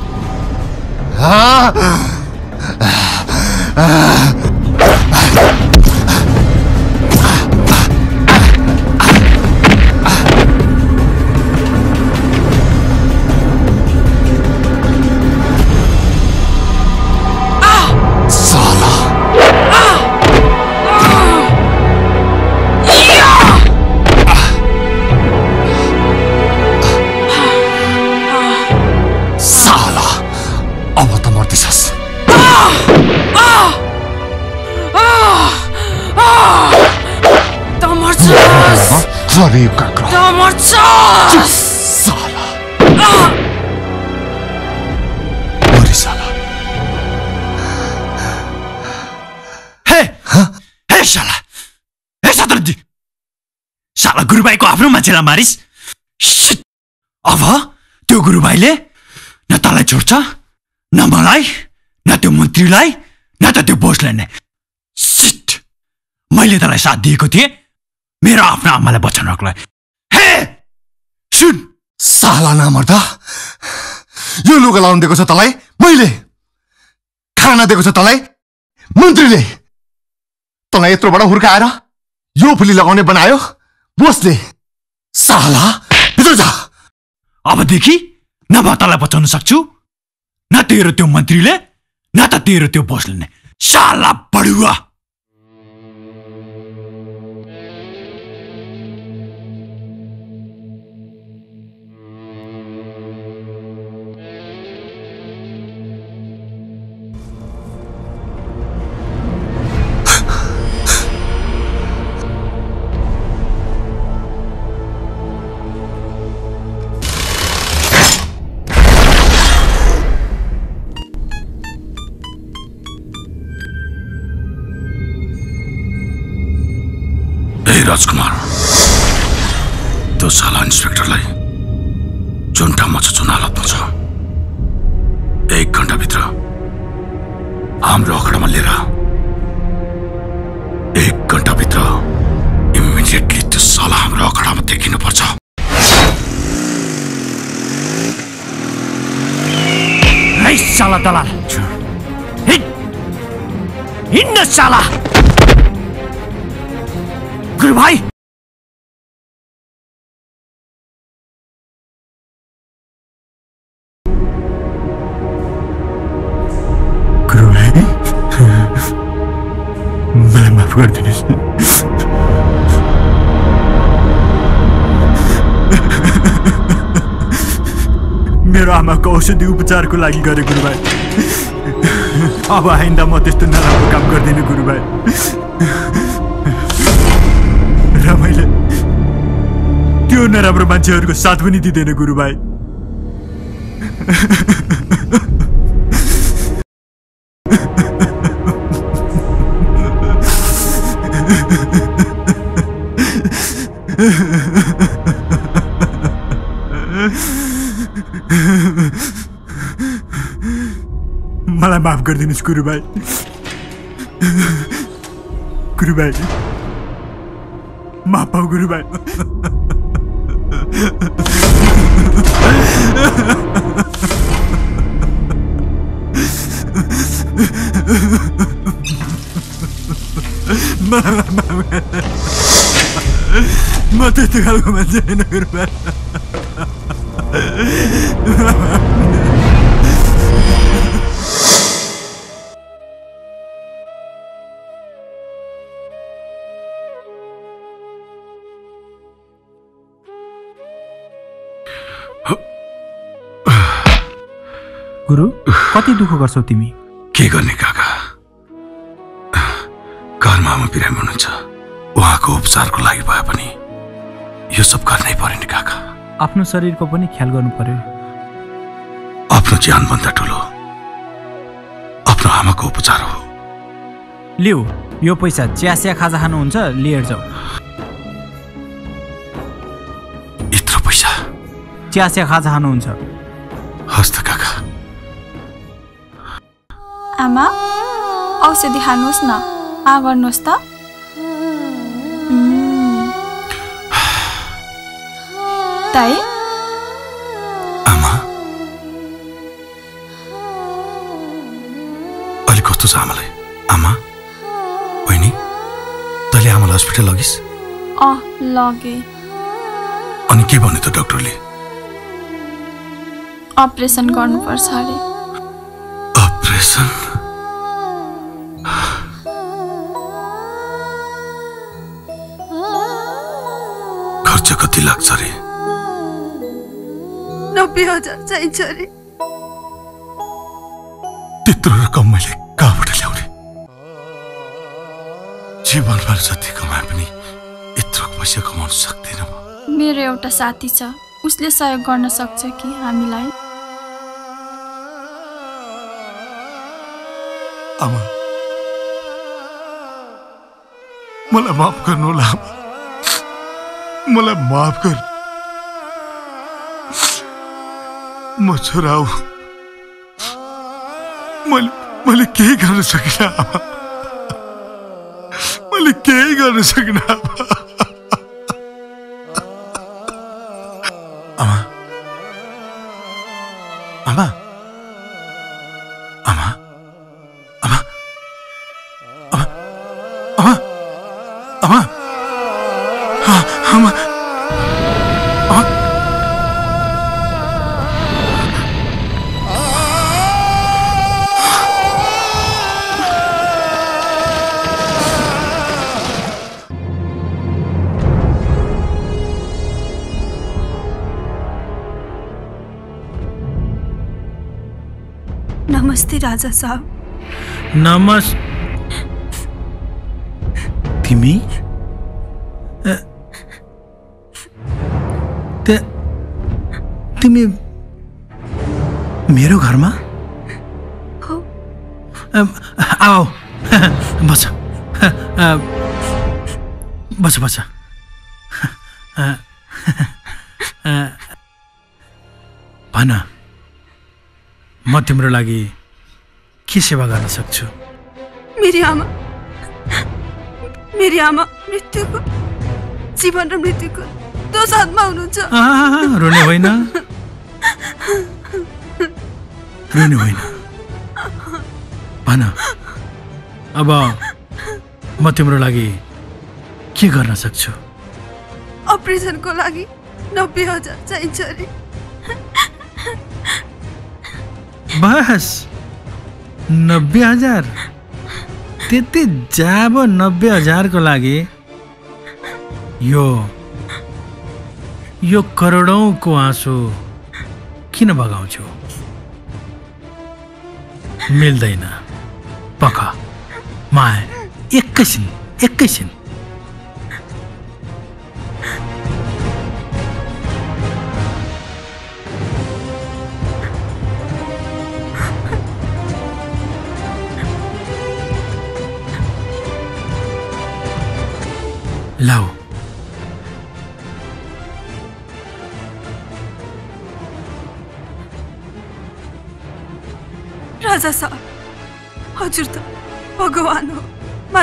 आफ्नो मान्छेलाई मारिस! अब त्यो गुरुबाईले न तँलाई छोड्छ न मलाई न त्यो मन्त्रीलाई न त त्यो बोसलाई नै। Shit! मैले तँलाई साथ दिएको थिएँ। मेरो आफ्नो आमालाई बचाउनको लागि हे! सुन! साला नमर्दा यो लुगा लाउनु दिएको छ तँलाई मैले। खाना दिएको छ तँलाई मन्त्रीले। तँलाई यत्रो बडा हुर्काएर यो फुली लगाउने बनायो बोसले। साला भित्र जा अबदेखि न म बचाउन सक्छु न तेरो त्यो मन्त्रीले न त तेरो त्यो बोसले नै। साला बढुवा उपचारको लागि गरे गुरु भाइ अब आइन्दा म त्यस्तो नराम्रो काम गर्दिनँ गुरु भाइ र मैले त्यो नराम्रो मान्छेहरूको साथ पनि दिँदैन गुरु [laughs] माफ गरिदिनुहोस् गुरु भाइ गुरु भाइ माफ पाऊ गुरु भाइ। म त्यस्तो खालको मान्छे होइन गुरु भाइ गुरु कति दुःख गर्छौ तिमी? के गर्ने काका? घरमा आमा बिरामी हुनुहुन्छ। उहाँको उपचारको लागि भए पनि यो सब गर्नै पर्यो नि काका। आफ्नो शरीरको पनि ख्याल गर्नु पर्यो। आफ्नो ज्यानभन्दा ठुलो आफ्नो आमाको उपचार हो। लिऊ यो पैसा चिया चिया खाजा खानुहुन्छ लिएर जाऊ। यत्रो पैसा। चिया चिया खाजा खानुहुन्छ। हस् त काका। आमा औषधि खानुहोस् न। आ गर्नुहोस् त। दाइ आमा? अहिले कस्तो छ आमालाई? आमा? बहिनी? तैँले आमालाई हस्पिटल लगिस्? अँ लगे। अनि के भन्यो त डक्टरले? अपरेसन गर्नुपर्छ अरे। अपरेसन? कति लाग्छ अरे। नब्बे हजार चाहिन्छ अरे। त्यत्रो रकम मैले कहाँबाट ल्याउने? जीवनभर जति कमाए पनि यत्रो पैसा कमाउन सक्दिनँ म। मेरो एउटा साथी छ। उसले सहयोग गर्न सक्छ कि हामीलाई? आमा मलाई माफ गर्नु होला आमा। मलाई माफ गर। म छोरा मैले मैले केही गर्न सकिनँ मैले केही गर्न सकिनँ राजा साहब। नमस। तिमी? तिमी मेरो घरमा? आओ। बस। बस बस। भन। म तिम्रो लागि के सेवा गर्न सक्छु। मेरी आमा मेरी आमा मृत्युको जीवन र मृत्युको दोष हातमा हुनुहुन्छ रुने होइन। रुने होइन। भन। अब म तिम्रो लागि के गर्न सक्छु? अपरेसनको लागि नब्बे हजार चाहिन्छ अरे। बस। नब्बे हजार? त्यति जाब नब्बे हजारको लागि? यो यो करोडौँको आँसु किन बगाउँछु मिल्दैन। पख माया एकैछिन एकैछिन।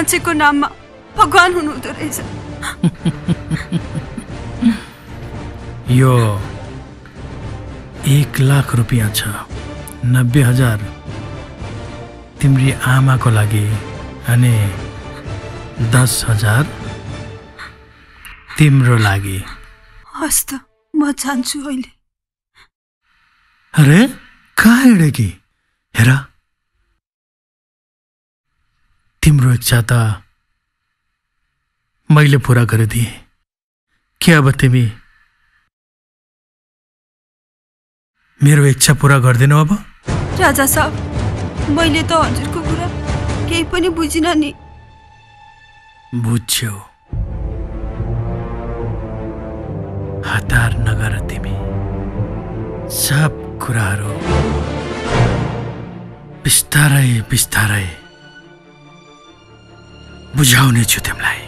मान्छेको नाममा भगवान हुनुहुँदो रहेछ। यो एक लाख रुपियाँ छ। नब्बे हजार तिम्री आमाको लागि अनि दस हजार तिम्रो लागि। हस् त म जान्छु अहिले। अरे? कहाँ हिँडेकी? हेर। तिम्रो इच्छा त मैले पुरा गरिदिएँ। के अब तिमी मेरो इच्छा पुरा गर्दैनौ अब? राजा साहब मैले त हजुरको कुरा केही पनि बुझिनँ नि। बुझ्यौ। हतार नगर तिमी। सब कुराहरू बिस्तारै बिस्तारै बुझाउने छु तिमीलाई।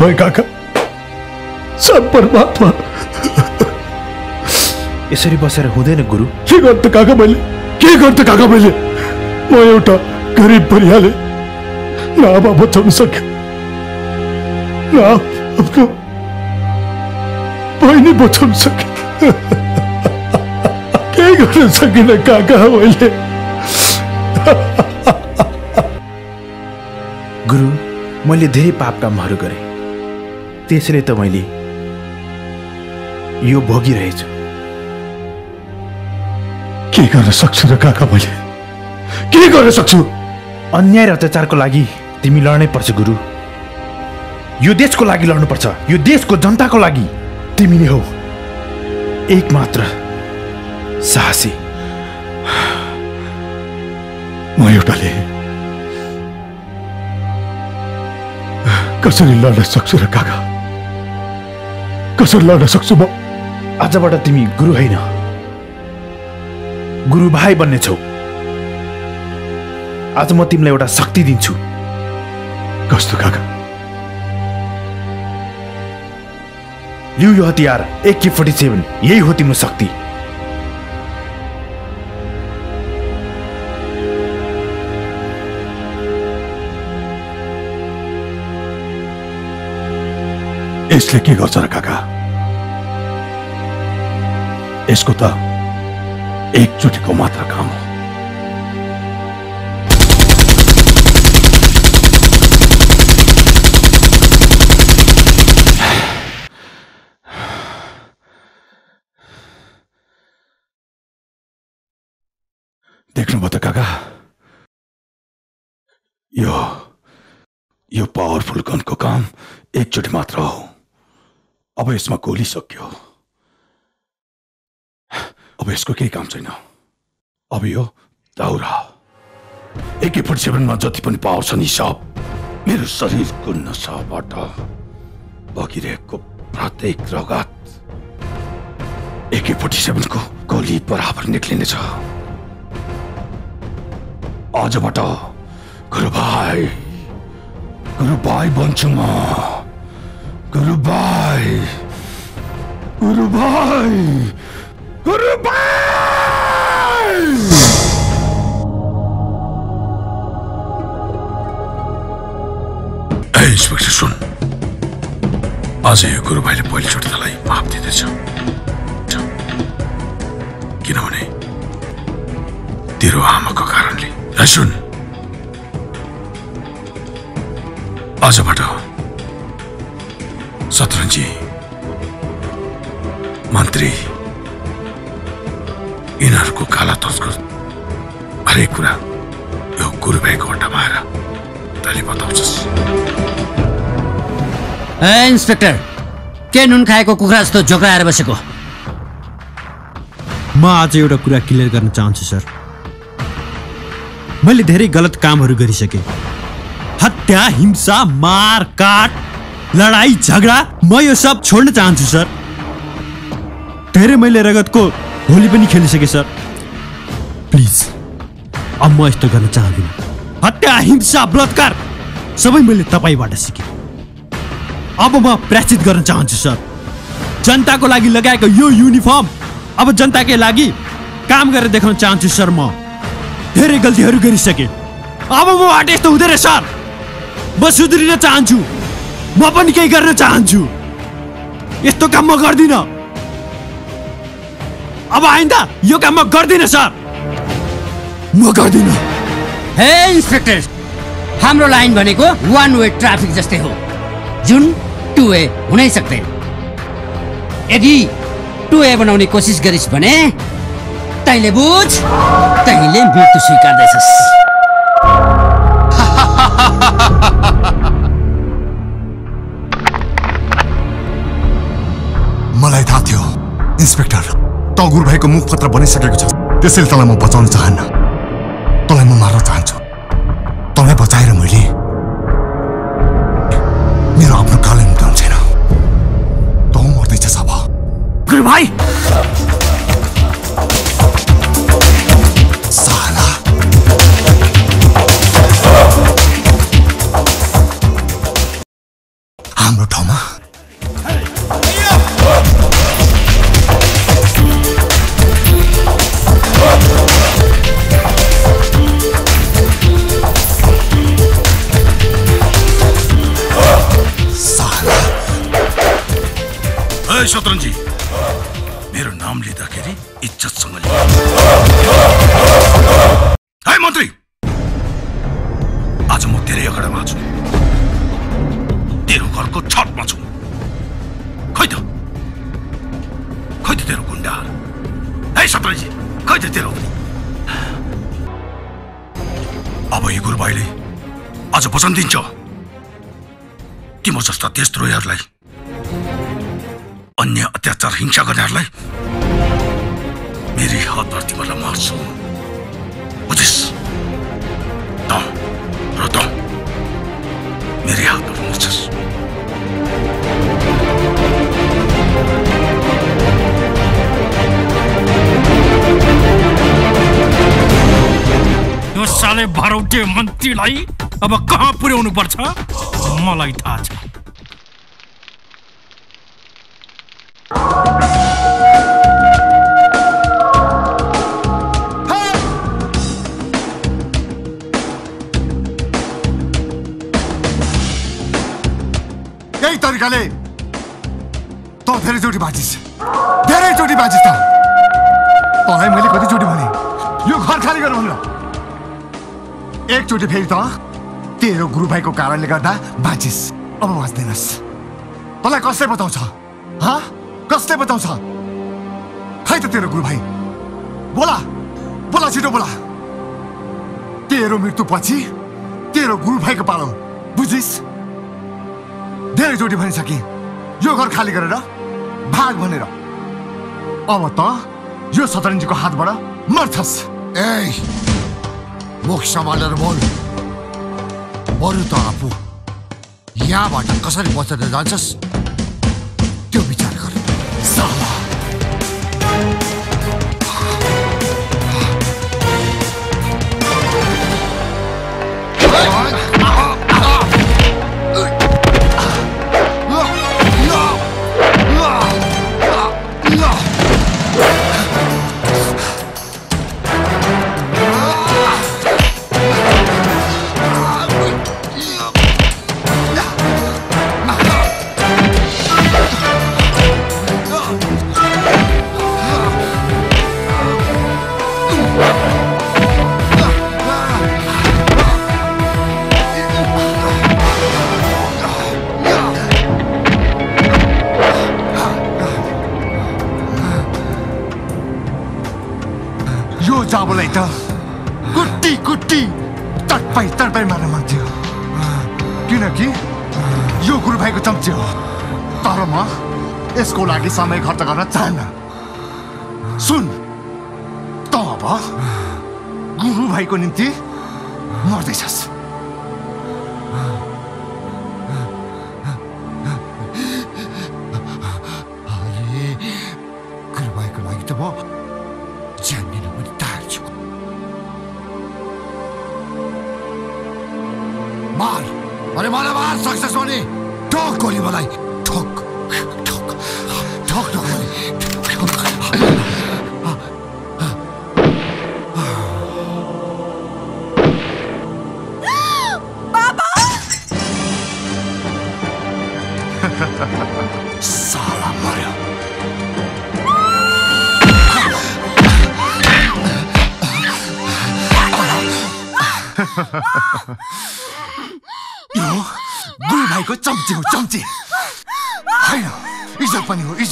काका सब भयो यसरी बसेर हुँदैन गुरु के गर्नु काका मैले के गर्नु काका मैले म एउटा गरिब परिहाले न आमा बचाउन सक्यो न आफ्नो बहिनी बचाउन सक्यो केही गर्न सकिनँ काका मैले गुरु मैले धेरै पाप कामहरू गरेँ त्यसैले त मैले यो भोगिरहेछु। के गर्न सक्छु र काका मैले? के गर्न सक्छु? अन्याय र अत्याचारको लागि तिमी लड्नै पर्छ गुरु। यो देशको लागि लड्नुपर्छ यो देशको जनताको लागि तिमी नै हौ। एक मात्र साहसी। म एउटाले कसरी लड्न सक्छु र काका कसरी लड्न सक्छु म? आजबाट तिमी गुरु होइन। गुरु भाइ बन्ने छौ। आज म तिमीलाई एउटा शक्ति दिन्छु। कस्तो काका? लिउ यो हतियार एके फोर्टी सेभेन यही हो तिम्रो शक्ति। यसले के गर्छ र काका? यसको त एकचोटिको मात्र काम हो। देख्नुभयो त काका यो यो पावरफुल गनको काम एकचोटि मात्र हो। अब यसमा गोली सक्यो अब यसको केही काम छैन। अब यो दाउरा। एके फोर्टी सेभेनमा जति पनि पावर नि सब मेरो शरीरको नसाबाट बगिरहेको प्रत्येक रगत एके फोर्टी सेभेनको गोली बराबर निक्लिनेछ। आजबाट गुरुभाइ गुरुभाइ बन्छु म। गुरुभाइ गुरुभाइ गुरुभाइ ए इन्सपेक्टर सुन। आज यो गुरुभाइले पहिलोचोटि तँलाई माफ दिँदैछ। किनभने तेरो आमाको कारणले। सुन। आजबाट शत्रुञ्जी मन्त्री यिनीहरूको काला तस्कर। हरेक कुरा यो गुरुभाइको अड्डामा आएर तैँले बताउँछस्। ए इन्सपेक्टर के नुन खाएको कुखुरा जस्तो जोगाएर बसेको? म आज एउटा कुरा क्लियर गर्न चाहन्छु सर। मैले धेरै गलत कामहरू गरिसकेँ। हत्या हिंसा मार काट लडाई झगडा म यो सब छोड्न चाहन्छु सर। धेरै मैले रगतको होली पनि खेलिसकेँ सर। प्लिज अब म यस्तो गर्न चाहदिनँ। हत्या हिंसा बलात्कार सबै मैले तपाईँबाट सिकेँ। अब म प्रायश्चित गर्न चाहन्छु सर। जनताको लागि लगाएको यो युनिफर्म अब जनताकै लागि काम गरेर देखाउन चाहन्छु सर म। धेरै गल्तीहरू गरिसकेँ। अब मबाट यस्तो हुँदैन सर। म सुध्रिन चाहन्छु। म पनि केही गर्न चाहन्छु। यस्तो काम म गर्दिनँ। अब आइन्दा यो काम म गर्दिनँ सर। म गर्दिनँ। हे इन्सपेक्टर हाम्रो लाइन भनेको वान वे ट्राफिक जस्तै हो। जुन टु वे हुनै सक्दैन। यदि टु वे बनाउने कोसिस गरिस् भने तैँले बुझ तैँले मृत्यु स्वीकार्दैछस्। मलाई थाहा थियो इन्सपेक्टर। तँ गुरुभाइको मुखपत्र बनिसकेको छ। त्यसैले तँलाई म बचाउन चाहन्न। तँलाई म मार्न चाहन्छु। तँलाई बचाएर मैले मेरो आफ्नो कालै निकाल्नु छैन। तँ मर्दैछस् अब गुरुभाइ साला। हाम्रो ठाउँमा भरौटे मन्त्रीलाई अब कहाँ पुर्याउनु पर्छ मलाई थाहा छ। यही तरिकाले तँ धेरैचोटि बाँचिस् एकचोटि फेरि त तेरो गुरुभाइको कारणले गर्दा बाँचिस्। अब बाँच्दैनस् तँलाई कसले बताउँछ? हा? कसले बताउँछ? खै त तेरो गुरुभाइ? बोला। बोला छिटो बोला। तेरो मृत्यु पछि तेरो गुरुभाइको पालो बुझिस्? धेरैचोटि भनिसके। यो घर खाली गरेर भाग भनेर। अब त यो शतरन्जीको हातबाट मर्छस्। ए मुख सम्हालेर बोल। बरु त आफू यहाँबाट कसरी बचेर जान्छस्?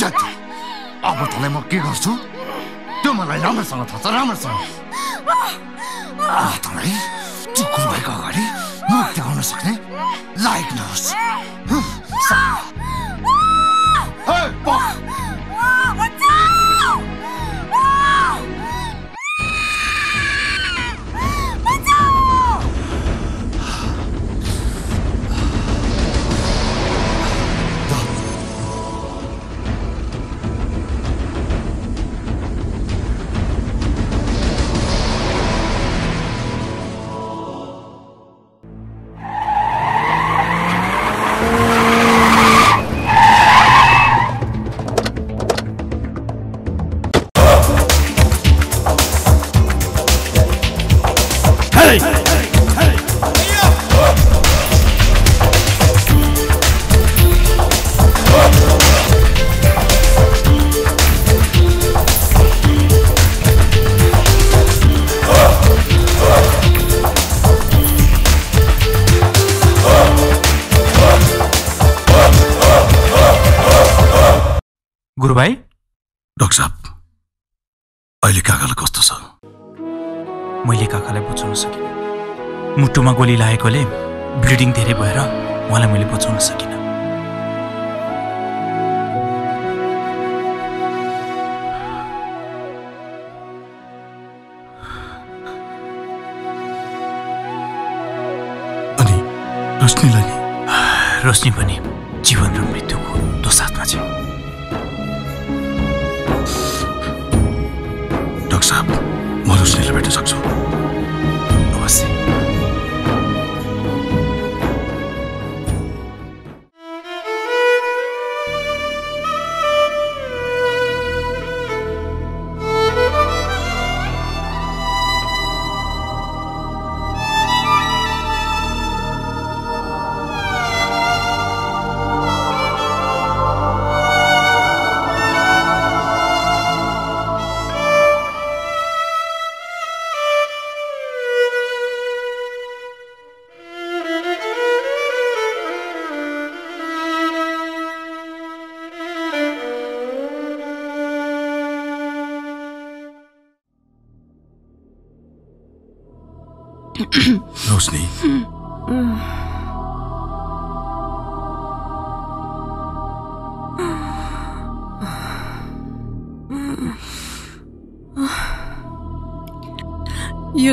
जति अब तँलाई म के गर्छु? त्यो मलाई राम्रोसँग थाहा छ राम्रोसँग। तँलाई चुकुर भएको अगाडि म आउन सक्ने लायक नहोस्। टाउकोमा गोली लागेकोले ब्लिडिङ धेरै भएर उहाँलाई मैले बचाउन सकिनँ। रोशनी पनि।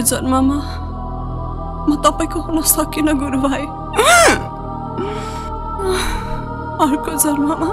जन्ममा म तपाईँको हुन सकिनँ गुरु भाइ अर्को जन्ममा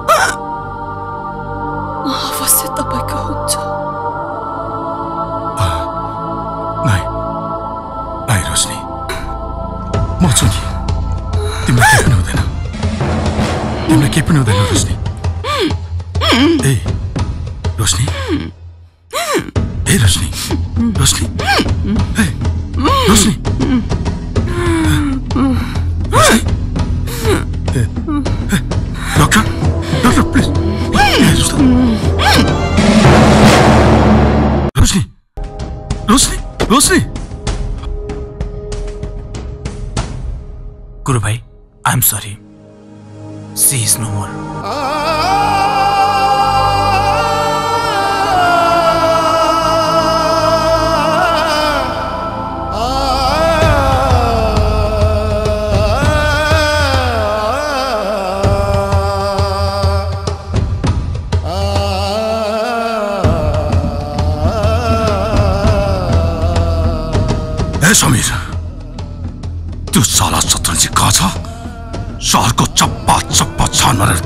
चप्पा चप्पा छान मारेर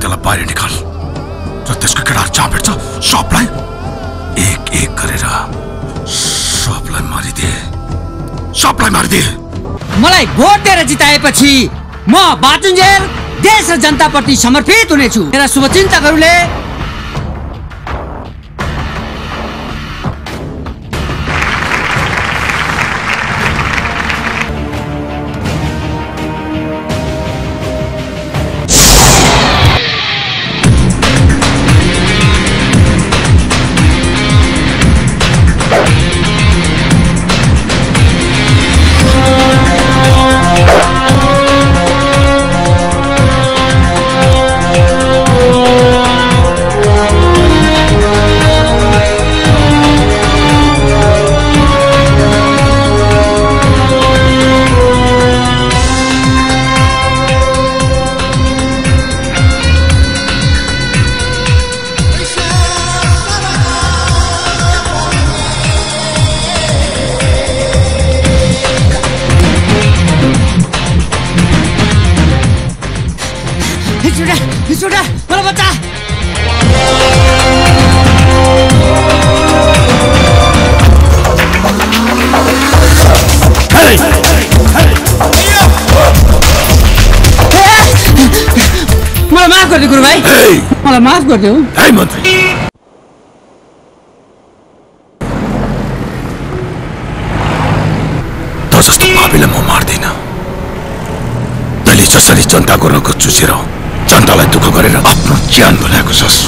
त्यसलाई बाहिर निकाल। र त्यसको केटाहरू जहाँ भेट्छ सबलाई एक एक गरेर सबलाई मारिदिए। सबलाई मारिदिए। मलाई भोट दिएर जिताएपछि म बाचुन्जेल देश र जनताप्रति समर्पित हुनेछु। मेरा शुभचिन्तकहरूले मन्त्री त जस्तो पापीलाई म मार्दिन तैँले जसरी जनताको रगत चुसेर जनतालाई दुःख गरेर आफ्नो ज्यान भुलाएको छस्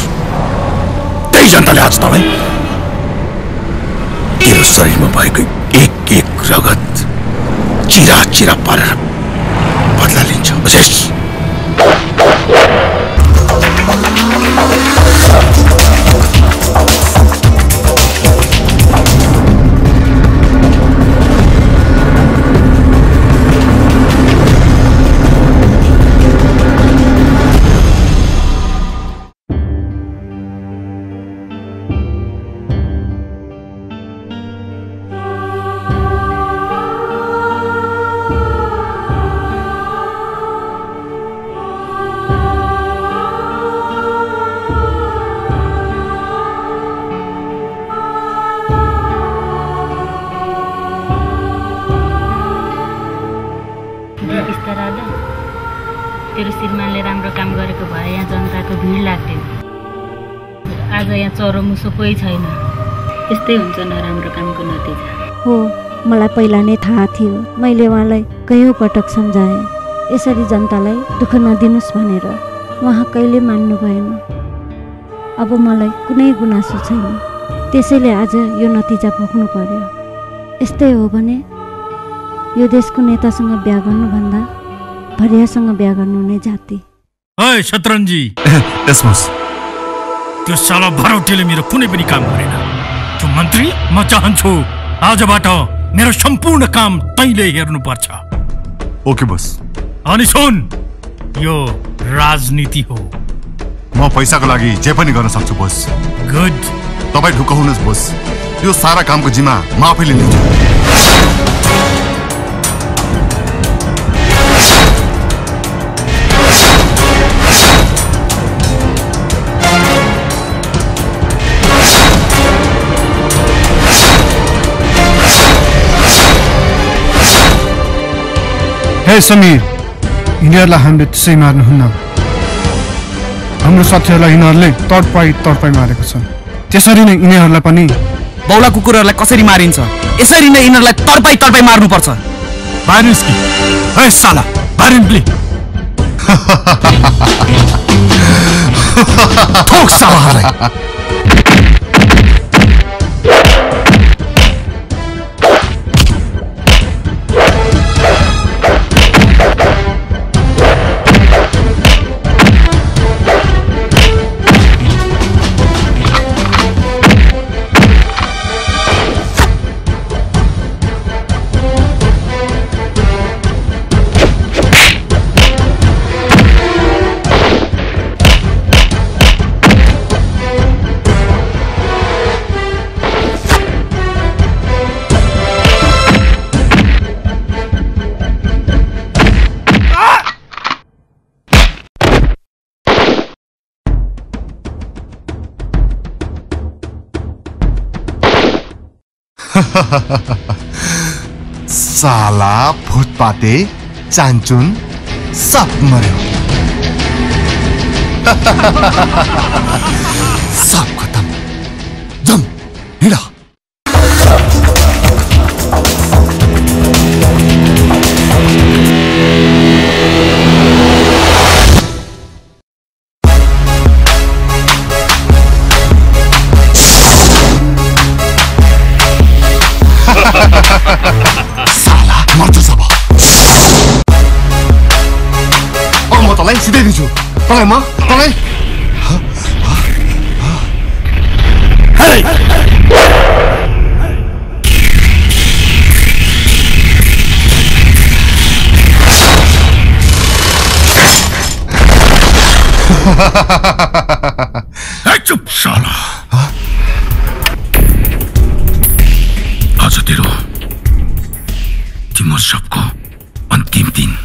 त्यही जनताले आज तँलाई तेरो शरीरमा भएको एक एक रगत चिरा चिरा पारेर बदला लिन्छ बुझेस् Thank. मलाई पहिला नै थाहा थियो। मैले उहाँलाई कयौँ पटक सम्झाएँ। यसरी जनतालाई दुःख नदिनुहोस् भनेर। उहाँ कहिले मान्नु भएन। अब मलाई कुनै गुनासो छैन। त्यसैले आज यो नतिजा भोग्नु पर्यो। यस्तै हो भने यो देशको नेतासँग बिहा गर्नुभन्दा भरियासँग बिहा गर्नु नै जाति। शतरन्जी [laughs] त्यो साला भरौटेले मेरो कुनै पनि काम गरेन। त्यो मन्त्री म चाहन्छु। आजबाट मेरो सम्पूर्ण काम तैँले हेर्नुपर्छ। ओके बस अनि सुन यो राजनीति हो। म पैसाको लागि जे पनि गर्न सक्छु बोस गुड तपाईँ ढुक्क हुनुहोस् बोस यो सारा कामको जिम्मा म आफैले लिन्छु। हे समीर यिनीहरूलाई हामीले त्यसै मार्नुहुन्न। हाम्रो साथीहरूलाई यिनीहरूले तडपाई तडपाई मारेको छ त्यसरी नै यिनीहरूलाई पनि बौला कुकुरहरूलाई कसरी मारिन्छ? यसरी नै यिनीहरूलाई तडपाई तडपाई मार्नुपर्छ। साला [laughs] साला फुटपाते चान्चुन सब मर्यो [laughs] सब खत्म। जम हिँड। ए, चुप साला आज तेरो तिम्रो सबको अन्तिम दिन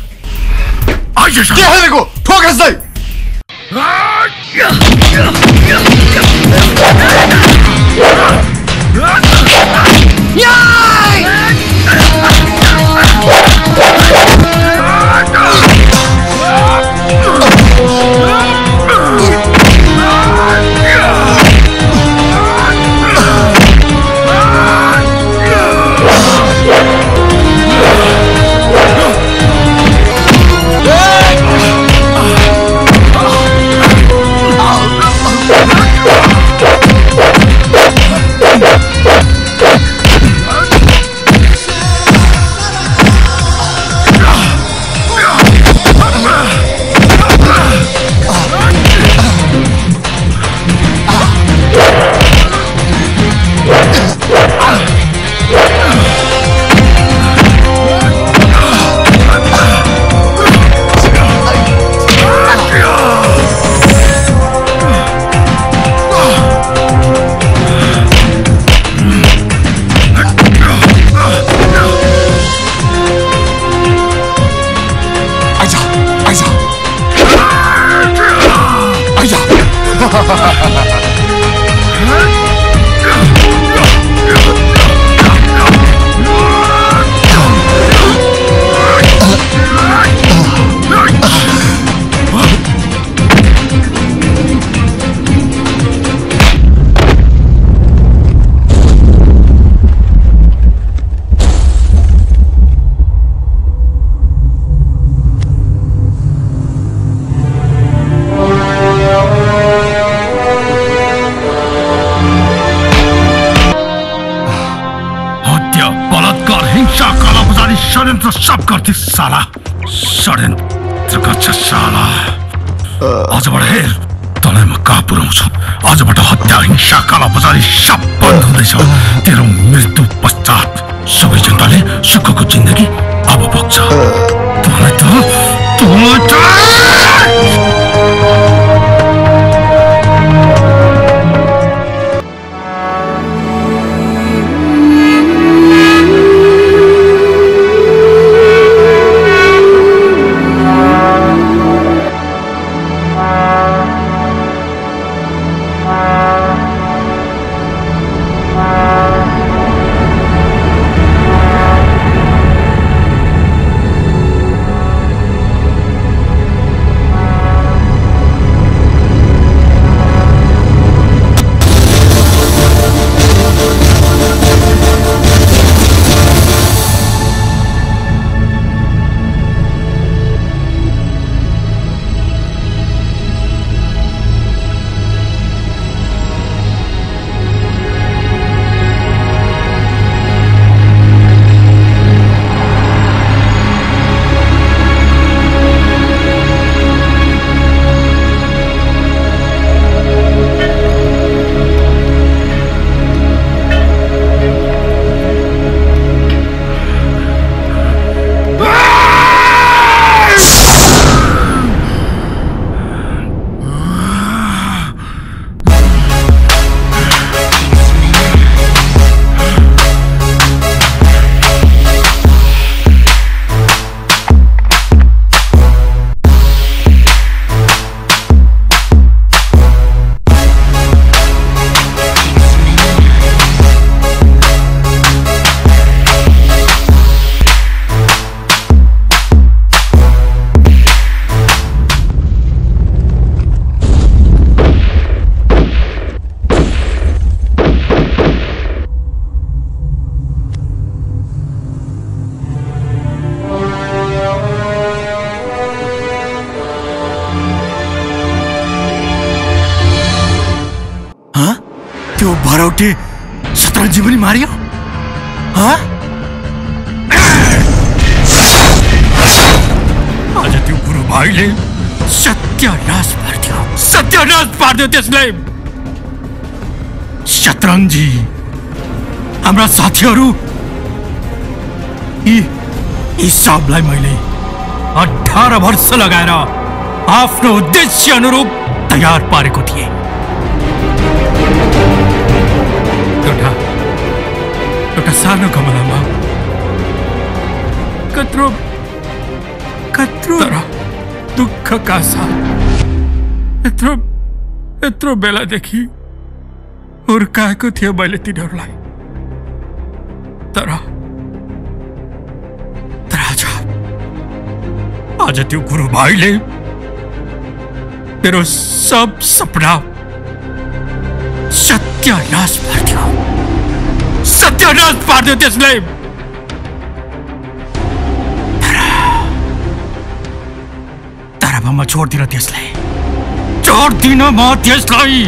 आइज के हेरेको ठोकस दाइ पश्चात सबै जनताले सुखको जिन्दगी अब बग्छ। सबलाई मैले अठार वर्ष आफ्नो उद्देश्य अनुरूप तयार पारेको थिएँ। एउटा एउटा सानो गमलामा कत्रो कत्रो तर दुःखका साथ यत्रो यत्रो बेलादेखि हुर्काएको थियो मैले तिनीहरूलाई। आज त्यो गुरु भाइले मेरो सब सपना सत्यानाश पारिदियो। सत्यानाश पारिदियो त्यसले म छोड्दिन त्यसलाई। छोड्दिन म त्यसलाई।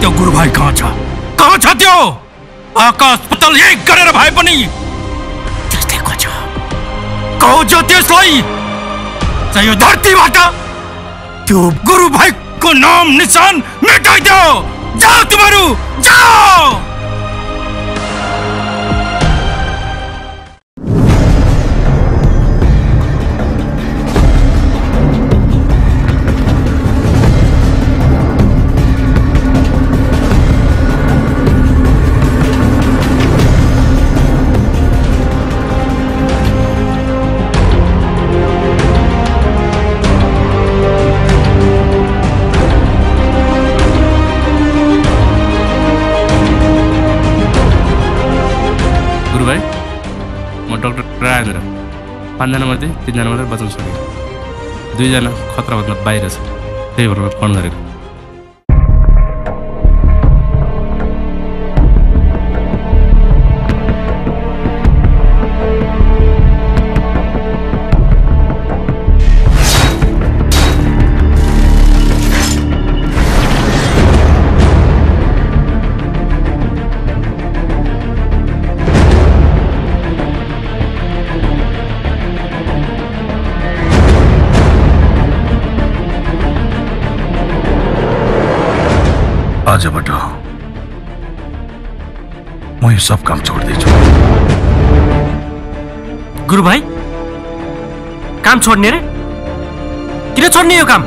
त्यो गुरु भाइ कहाँ छ? कहाँ छ त्यो? आकाश पतल एक गरेर भए पनि खोज त्यसलाई यो धरतीबाट त्यो गुरु भाइको नाम निशान मेटाइदियो जाओ तिमीहरू जाओ! पाँचजना मध्ये तिनजना मात्रै बचाउन सकेँ दुईजना खतराभन्दा बाहिर छ। त्यही भएर फोन गरेको। आजबाट म यो सब काम छोड्दैछु। गुरु भाइ काम छोड्ने रे? किन छोड्ने यो काम?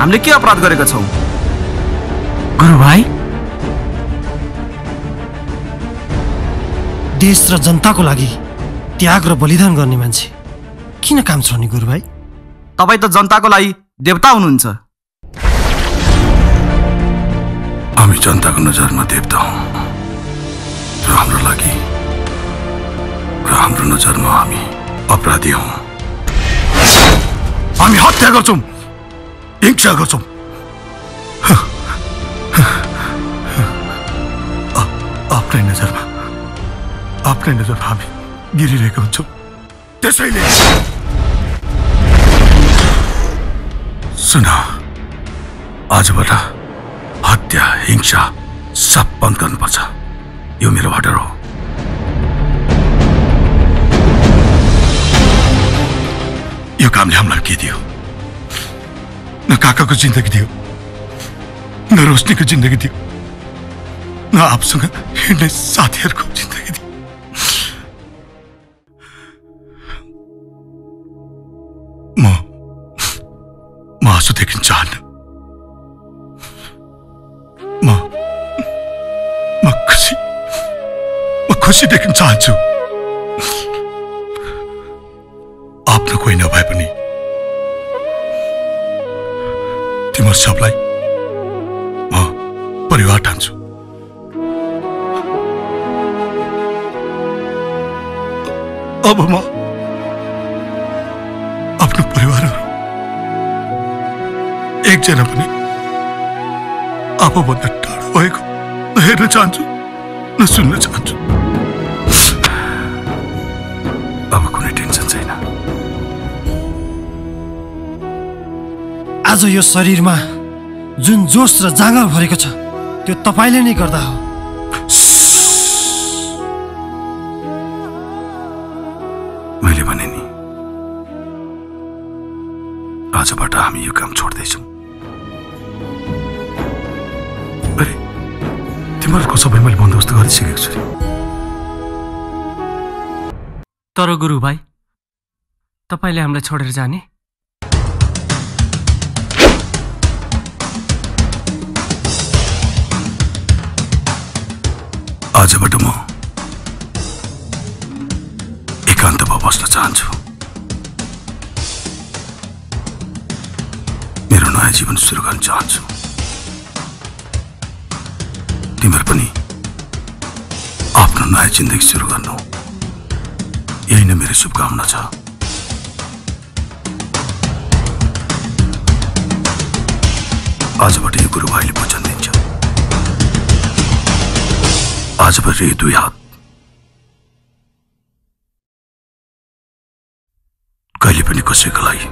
हामीले के अपराध गरेका छौँ? गुरु भाइ देश र जनताको लागि त्याग र बलिदान गर्ने मान्छे किन काम छोड्ने गुरु भाइ तपाईँ त जनताको लागि देवता हुनुहुन्छ। हामी जनताको नजरमा देवता हौ। र हाम्रो लागि र हाम्रो नजरमा हामी अपराधी हौ। हामी हत्या गर्छौँ हिंसा गर्छौँ। आफ्नै नजरमा आफ्नै नजरमा हामी गिरिरहेका हुन्छौँ। त्यसैले सुन आजबाट हत्या हिंसा सब बन्द गर्नुपर्छ। यो मेरो अर्डर हो। यो कामले हामीलाई के दियो? न काकाको जिन्दगी दियो न रोशनीको जिन्दगी दियो न आफूसँग हिँड्ने साथीहरूको जिन्दगी दियो। म म आँसु देखिन चाहन्न। खुसी देख्न चाहन्छु। आफ्नो कोही नभए पनि तिम्रो सबलाई म परिवार ठान्छु। अब म आफ्नो परिवारहरू एकजना पनि आफूभन्दा टाढो भएको हेर्न चाहन्छु न सुन्न चाहन्छु। आज यो शरीरमा जुन जोस र जाँगर भरेको छ त्यो तपाईँले नै गर्दा हो। मैले भने नि आजबाट हामी यो काम छोड्दैछौँ। अरे तिमीहरूको सबै मैले बन्दोबस्त गरिसकेको छु। नि तर गुरु भाइ तपाईँले हामीलाई छोडेर जाने? आजबाट म एकान्तमा बस्न चाहन्छु। मेरो नयाँ जीवन सुरु गर्न चाहन्छु। तिमीहरू पनि आफ्नो नयाँ जिन्दगी सुरु गर्नु। यही नै मेरो शुभकामना छ। आजबाट यो गुरुभाइले वचन दिन्छ यो दुई हात। कहिले पनि कसैको लागि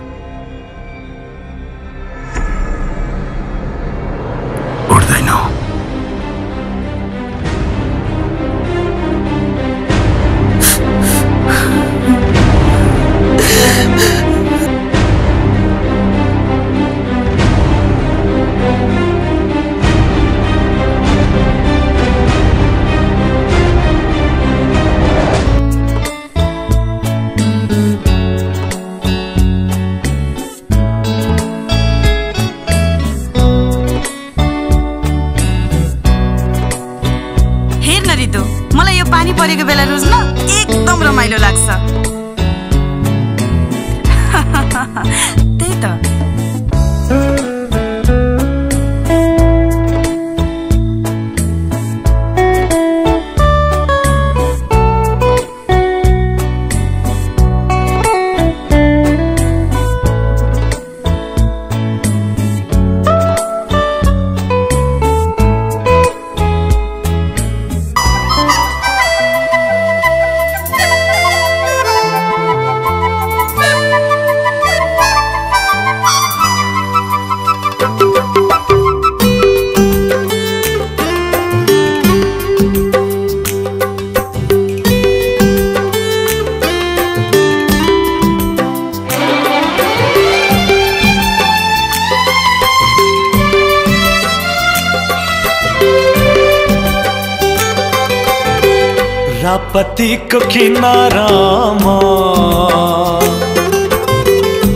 किनारामा।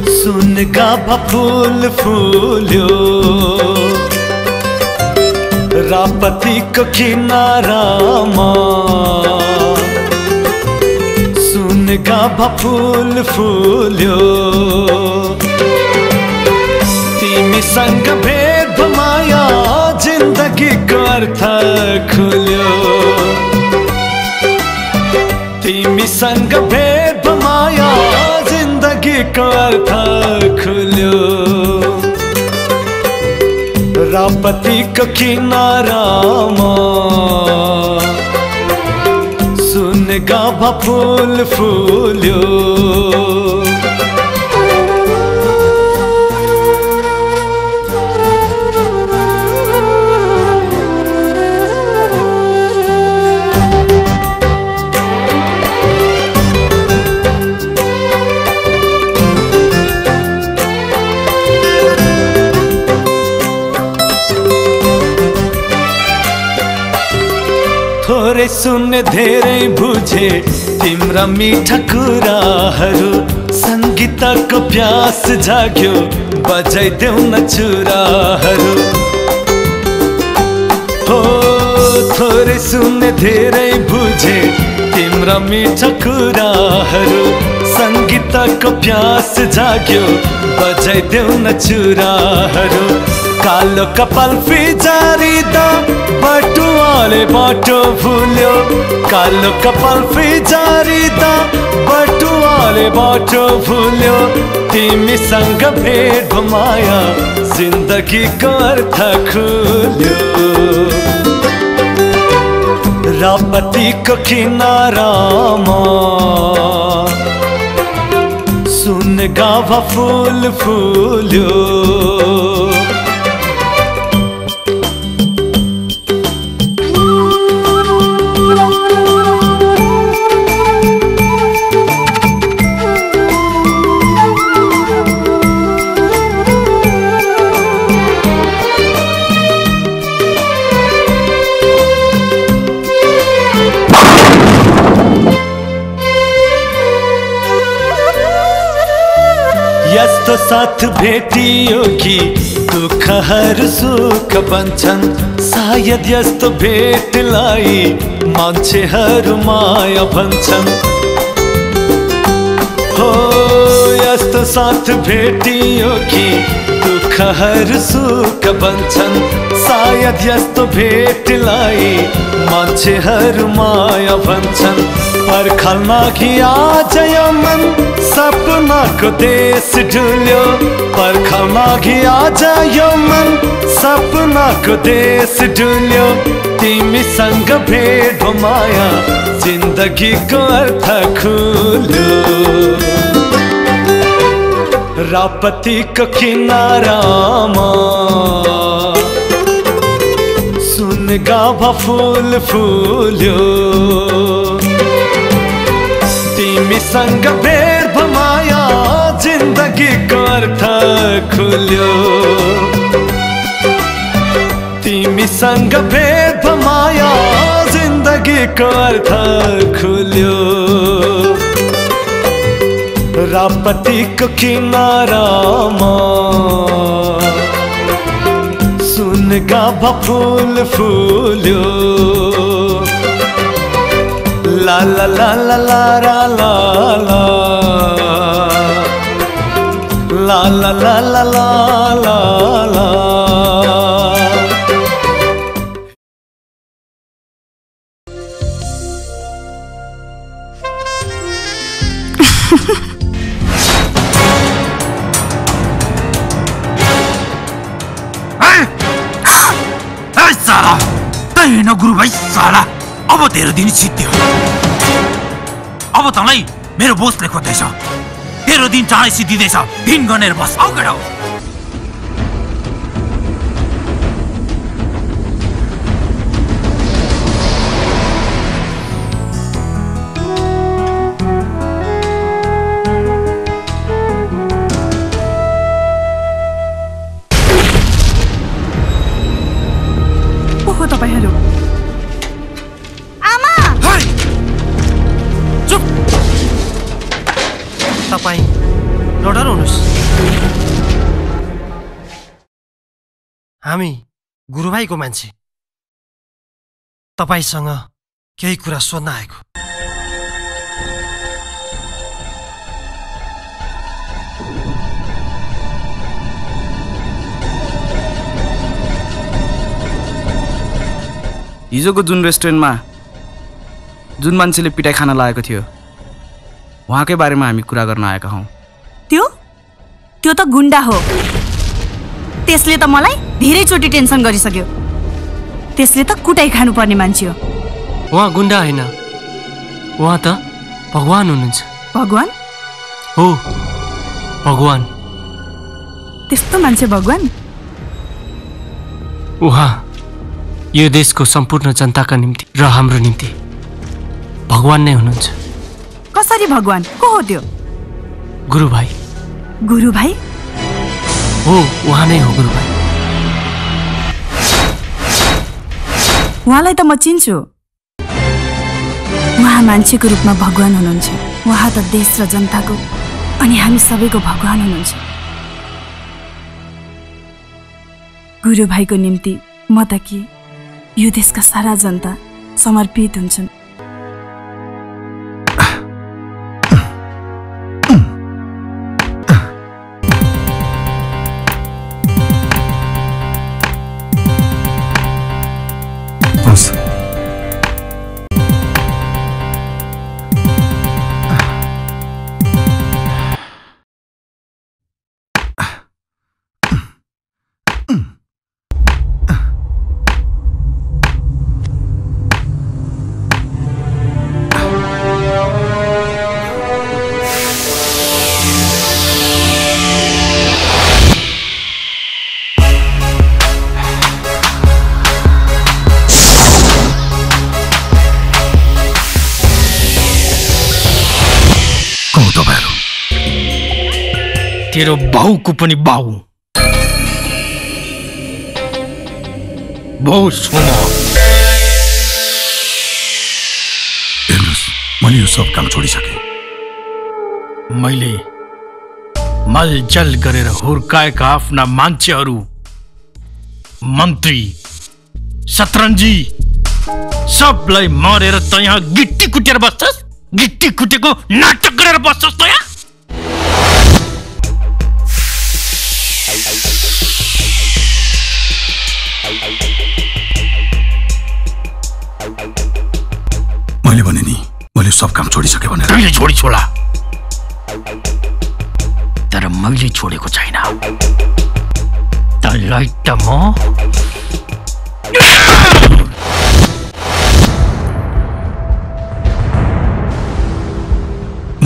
सुन गाभा फुल फुल्यो। रापतिको किनारामा। सुन गाभा फुल फुल्यो। तिमीसँग भेद तिमीसँग भेद माया जिन्दगीको अर्थ खुल्यो। रापतिको किनारामा सुन गाभा फुल फुल्यो। थोरै सुन्ने धेरै बुझे। तिम्रा मिठा कुराहरू सङ्गीतको प्यास जाग्यो। बजाइदेऊ न चुराहरू। हो थोरै सुन्ने धेरै बुझे। तिम्रा मिठा कुराहरू सङ्गीतको प्यास जाग्यो। बजाइदेऊ न चुराहरू। कालो कपाल फिजारिँदा बटुवाले बाटो भुल्यो। कालो कपाल फिजारिँदा बटुवाले बाटो भुल्यो। तिमीसँग भेट माया जिन्दगीको अर्थ खुल्यो। रापतिको किनारामा सुन गाभा फुल फुल्यो। यस्तो साथ भेटियो कि दुःखहरू सुख बन्छन्। सायद यस्तो भेटलाई मान्छेहरू माया भन्छन्। हो यस्तो साथ भेटियो कि दुःखहरू सुख बन्छन्। सायद यस्तो भेटलाई मान्छेहरू माया भन्छन्। पर परखलमा घिया जय मन सपना को देश ढूल्यो परखलमा घिया जय मन सपना को देश ढूल्यो तिमी संग भेद माया, ज़िंदगी को अर्थ खुल्यो रापति को किनारा सुन गा फूल फूलो। तिमीसँग भेट भमाया जिन्दगीको अर्थ खुल्यो। तिमीसँग भेट भमाया जिन्दगीको अर्थ खुल्यो। रापतीको किनारामा सुन गाभा फुल फुल्यो। ला ला ला ला ला रा ला ला ला ला ला ला ला ला ला ए साला तै हेर्न गुरु भाइ मेरो बोसले खोज्दैछ। तेरो दिन चाँडै सिद्धिँदैछ। दिन गनेर बस। आउ केटा गुरुभाइको मान्छे। तपाईँसँग केही कुरा सोध्न आएको। हिजोको जुन रेस्टुरेन्टमा जुन मान्छेले पिटाइ खान लागेको थियो उहाँकै बारेमा हामी कुरा गर्न आएका हौँ। त्यो? त्यो त गुन्डा हो। त्यसले त मलाई धेरैचोटि टेन्सन गरिसक्यो। त्यसले त कुटाइ खानुपर्ने मान्छे हो। उहाँ गुन्डा होइन। उहाँ त भगवान् हुनुहुन्छ। भगवान्? हो भगवान्। त्यस्तो मान्छे भगवान्? उहाँ यो देशको सम्पूर्ण जनताका निम्ति र हाम्रो निम्ति भगवान् नै हुनुहुन्छ। कसरी भगवान्? को हो त्यो? गुरु भाइ गुरु भाइ हो उहाँ नै हो गुरु भाइ उहाँलाई त म चिन्छु। उहाँ मान्छेको रूपमा भगवान् हुनुहुन्छ। उहाँ त देश र जनताको अनि हामी सबैको भगवान् हुनुहुन्छ। गुरु भाइको निम्ति म त के यो देशका सारा जनता समर्पित हुन्छन्। तेरो बाउको पनि बाउ बाउ हेर्नुहोस् मैले यो सब काम छोडिसकेँ। मैले मलजल गरेर हुर्काएका आफ्ना मान्छेहरू मन्त्री शतरन्जी सबलाई मरेर त यहाँ गिट्टी कुटेर बस्छस्? गिट्टी कुटेको नाटक गरेर बस्छस् त यहाँ? मैले भने नि मैले सब काम छोडिसकेँ भनेर। तैँले छोडी छोला तर मैले छोडेको छैन। तँलाई त म।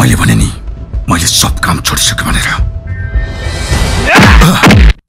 मैले भने नि मैले सब काम छोडिसकेँ भनेर। [laughs]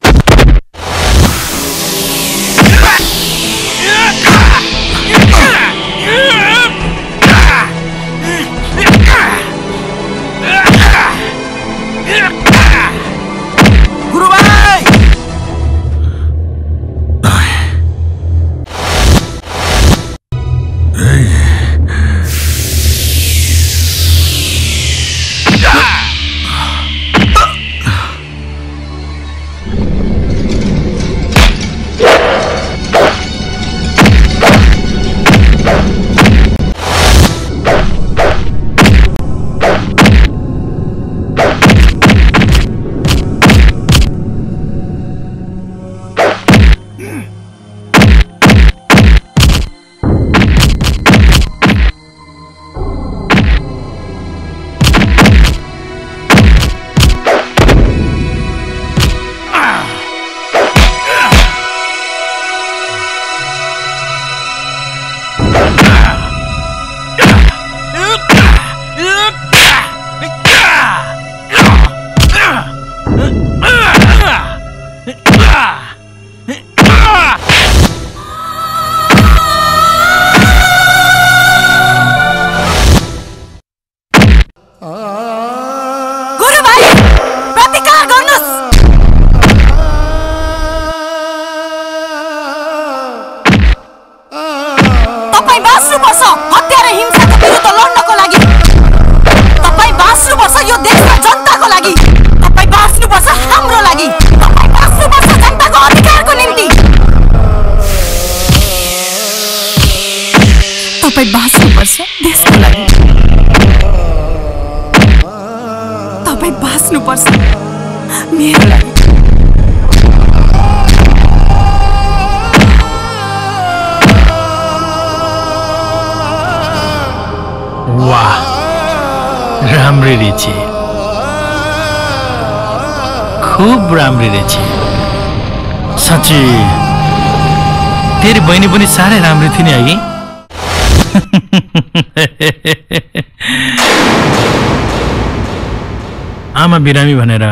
बिरामी भनेर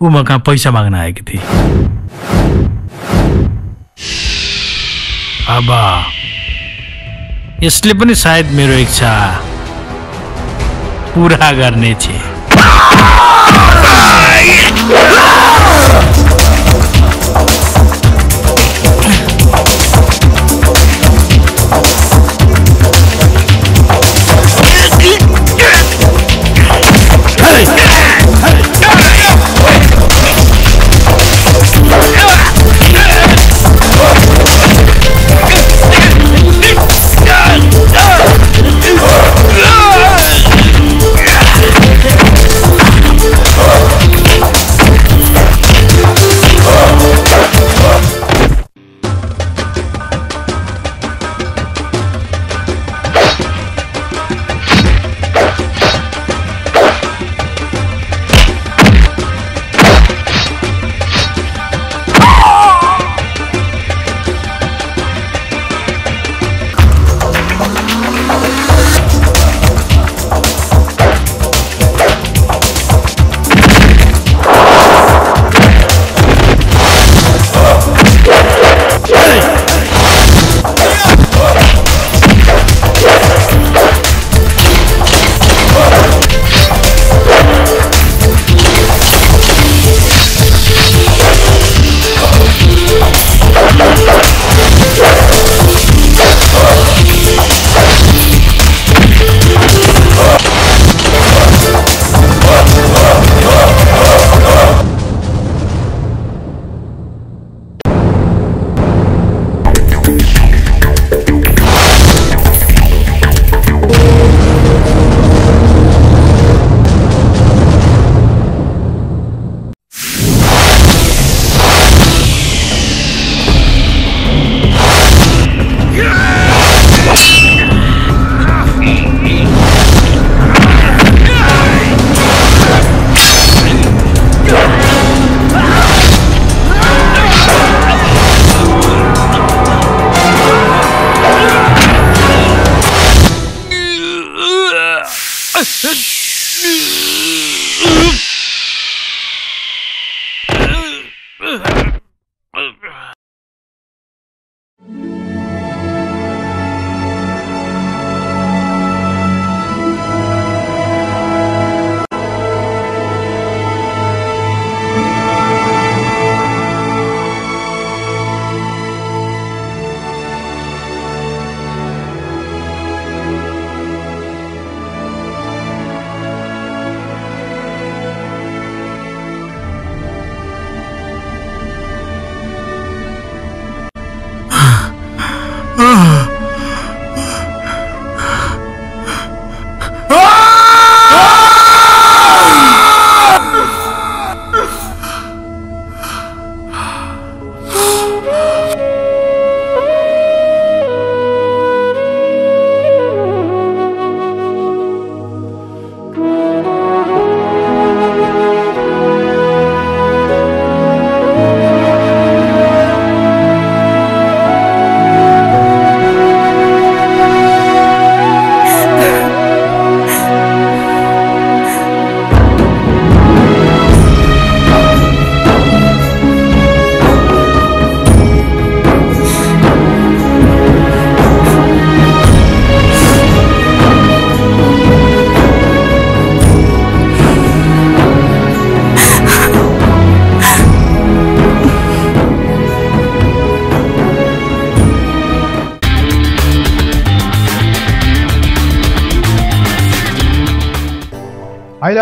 ऊ म कहाँ पैसा माग्न आएकी थिए। अब यसले पनि सायद मेरो इच्छा पुरा गर्नेछ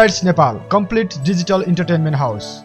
Mirage Nepal, complete digital entertainment house.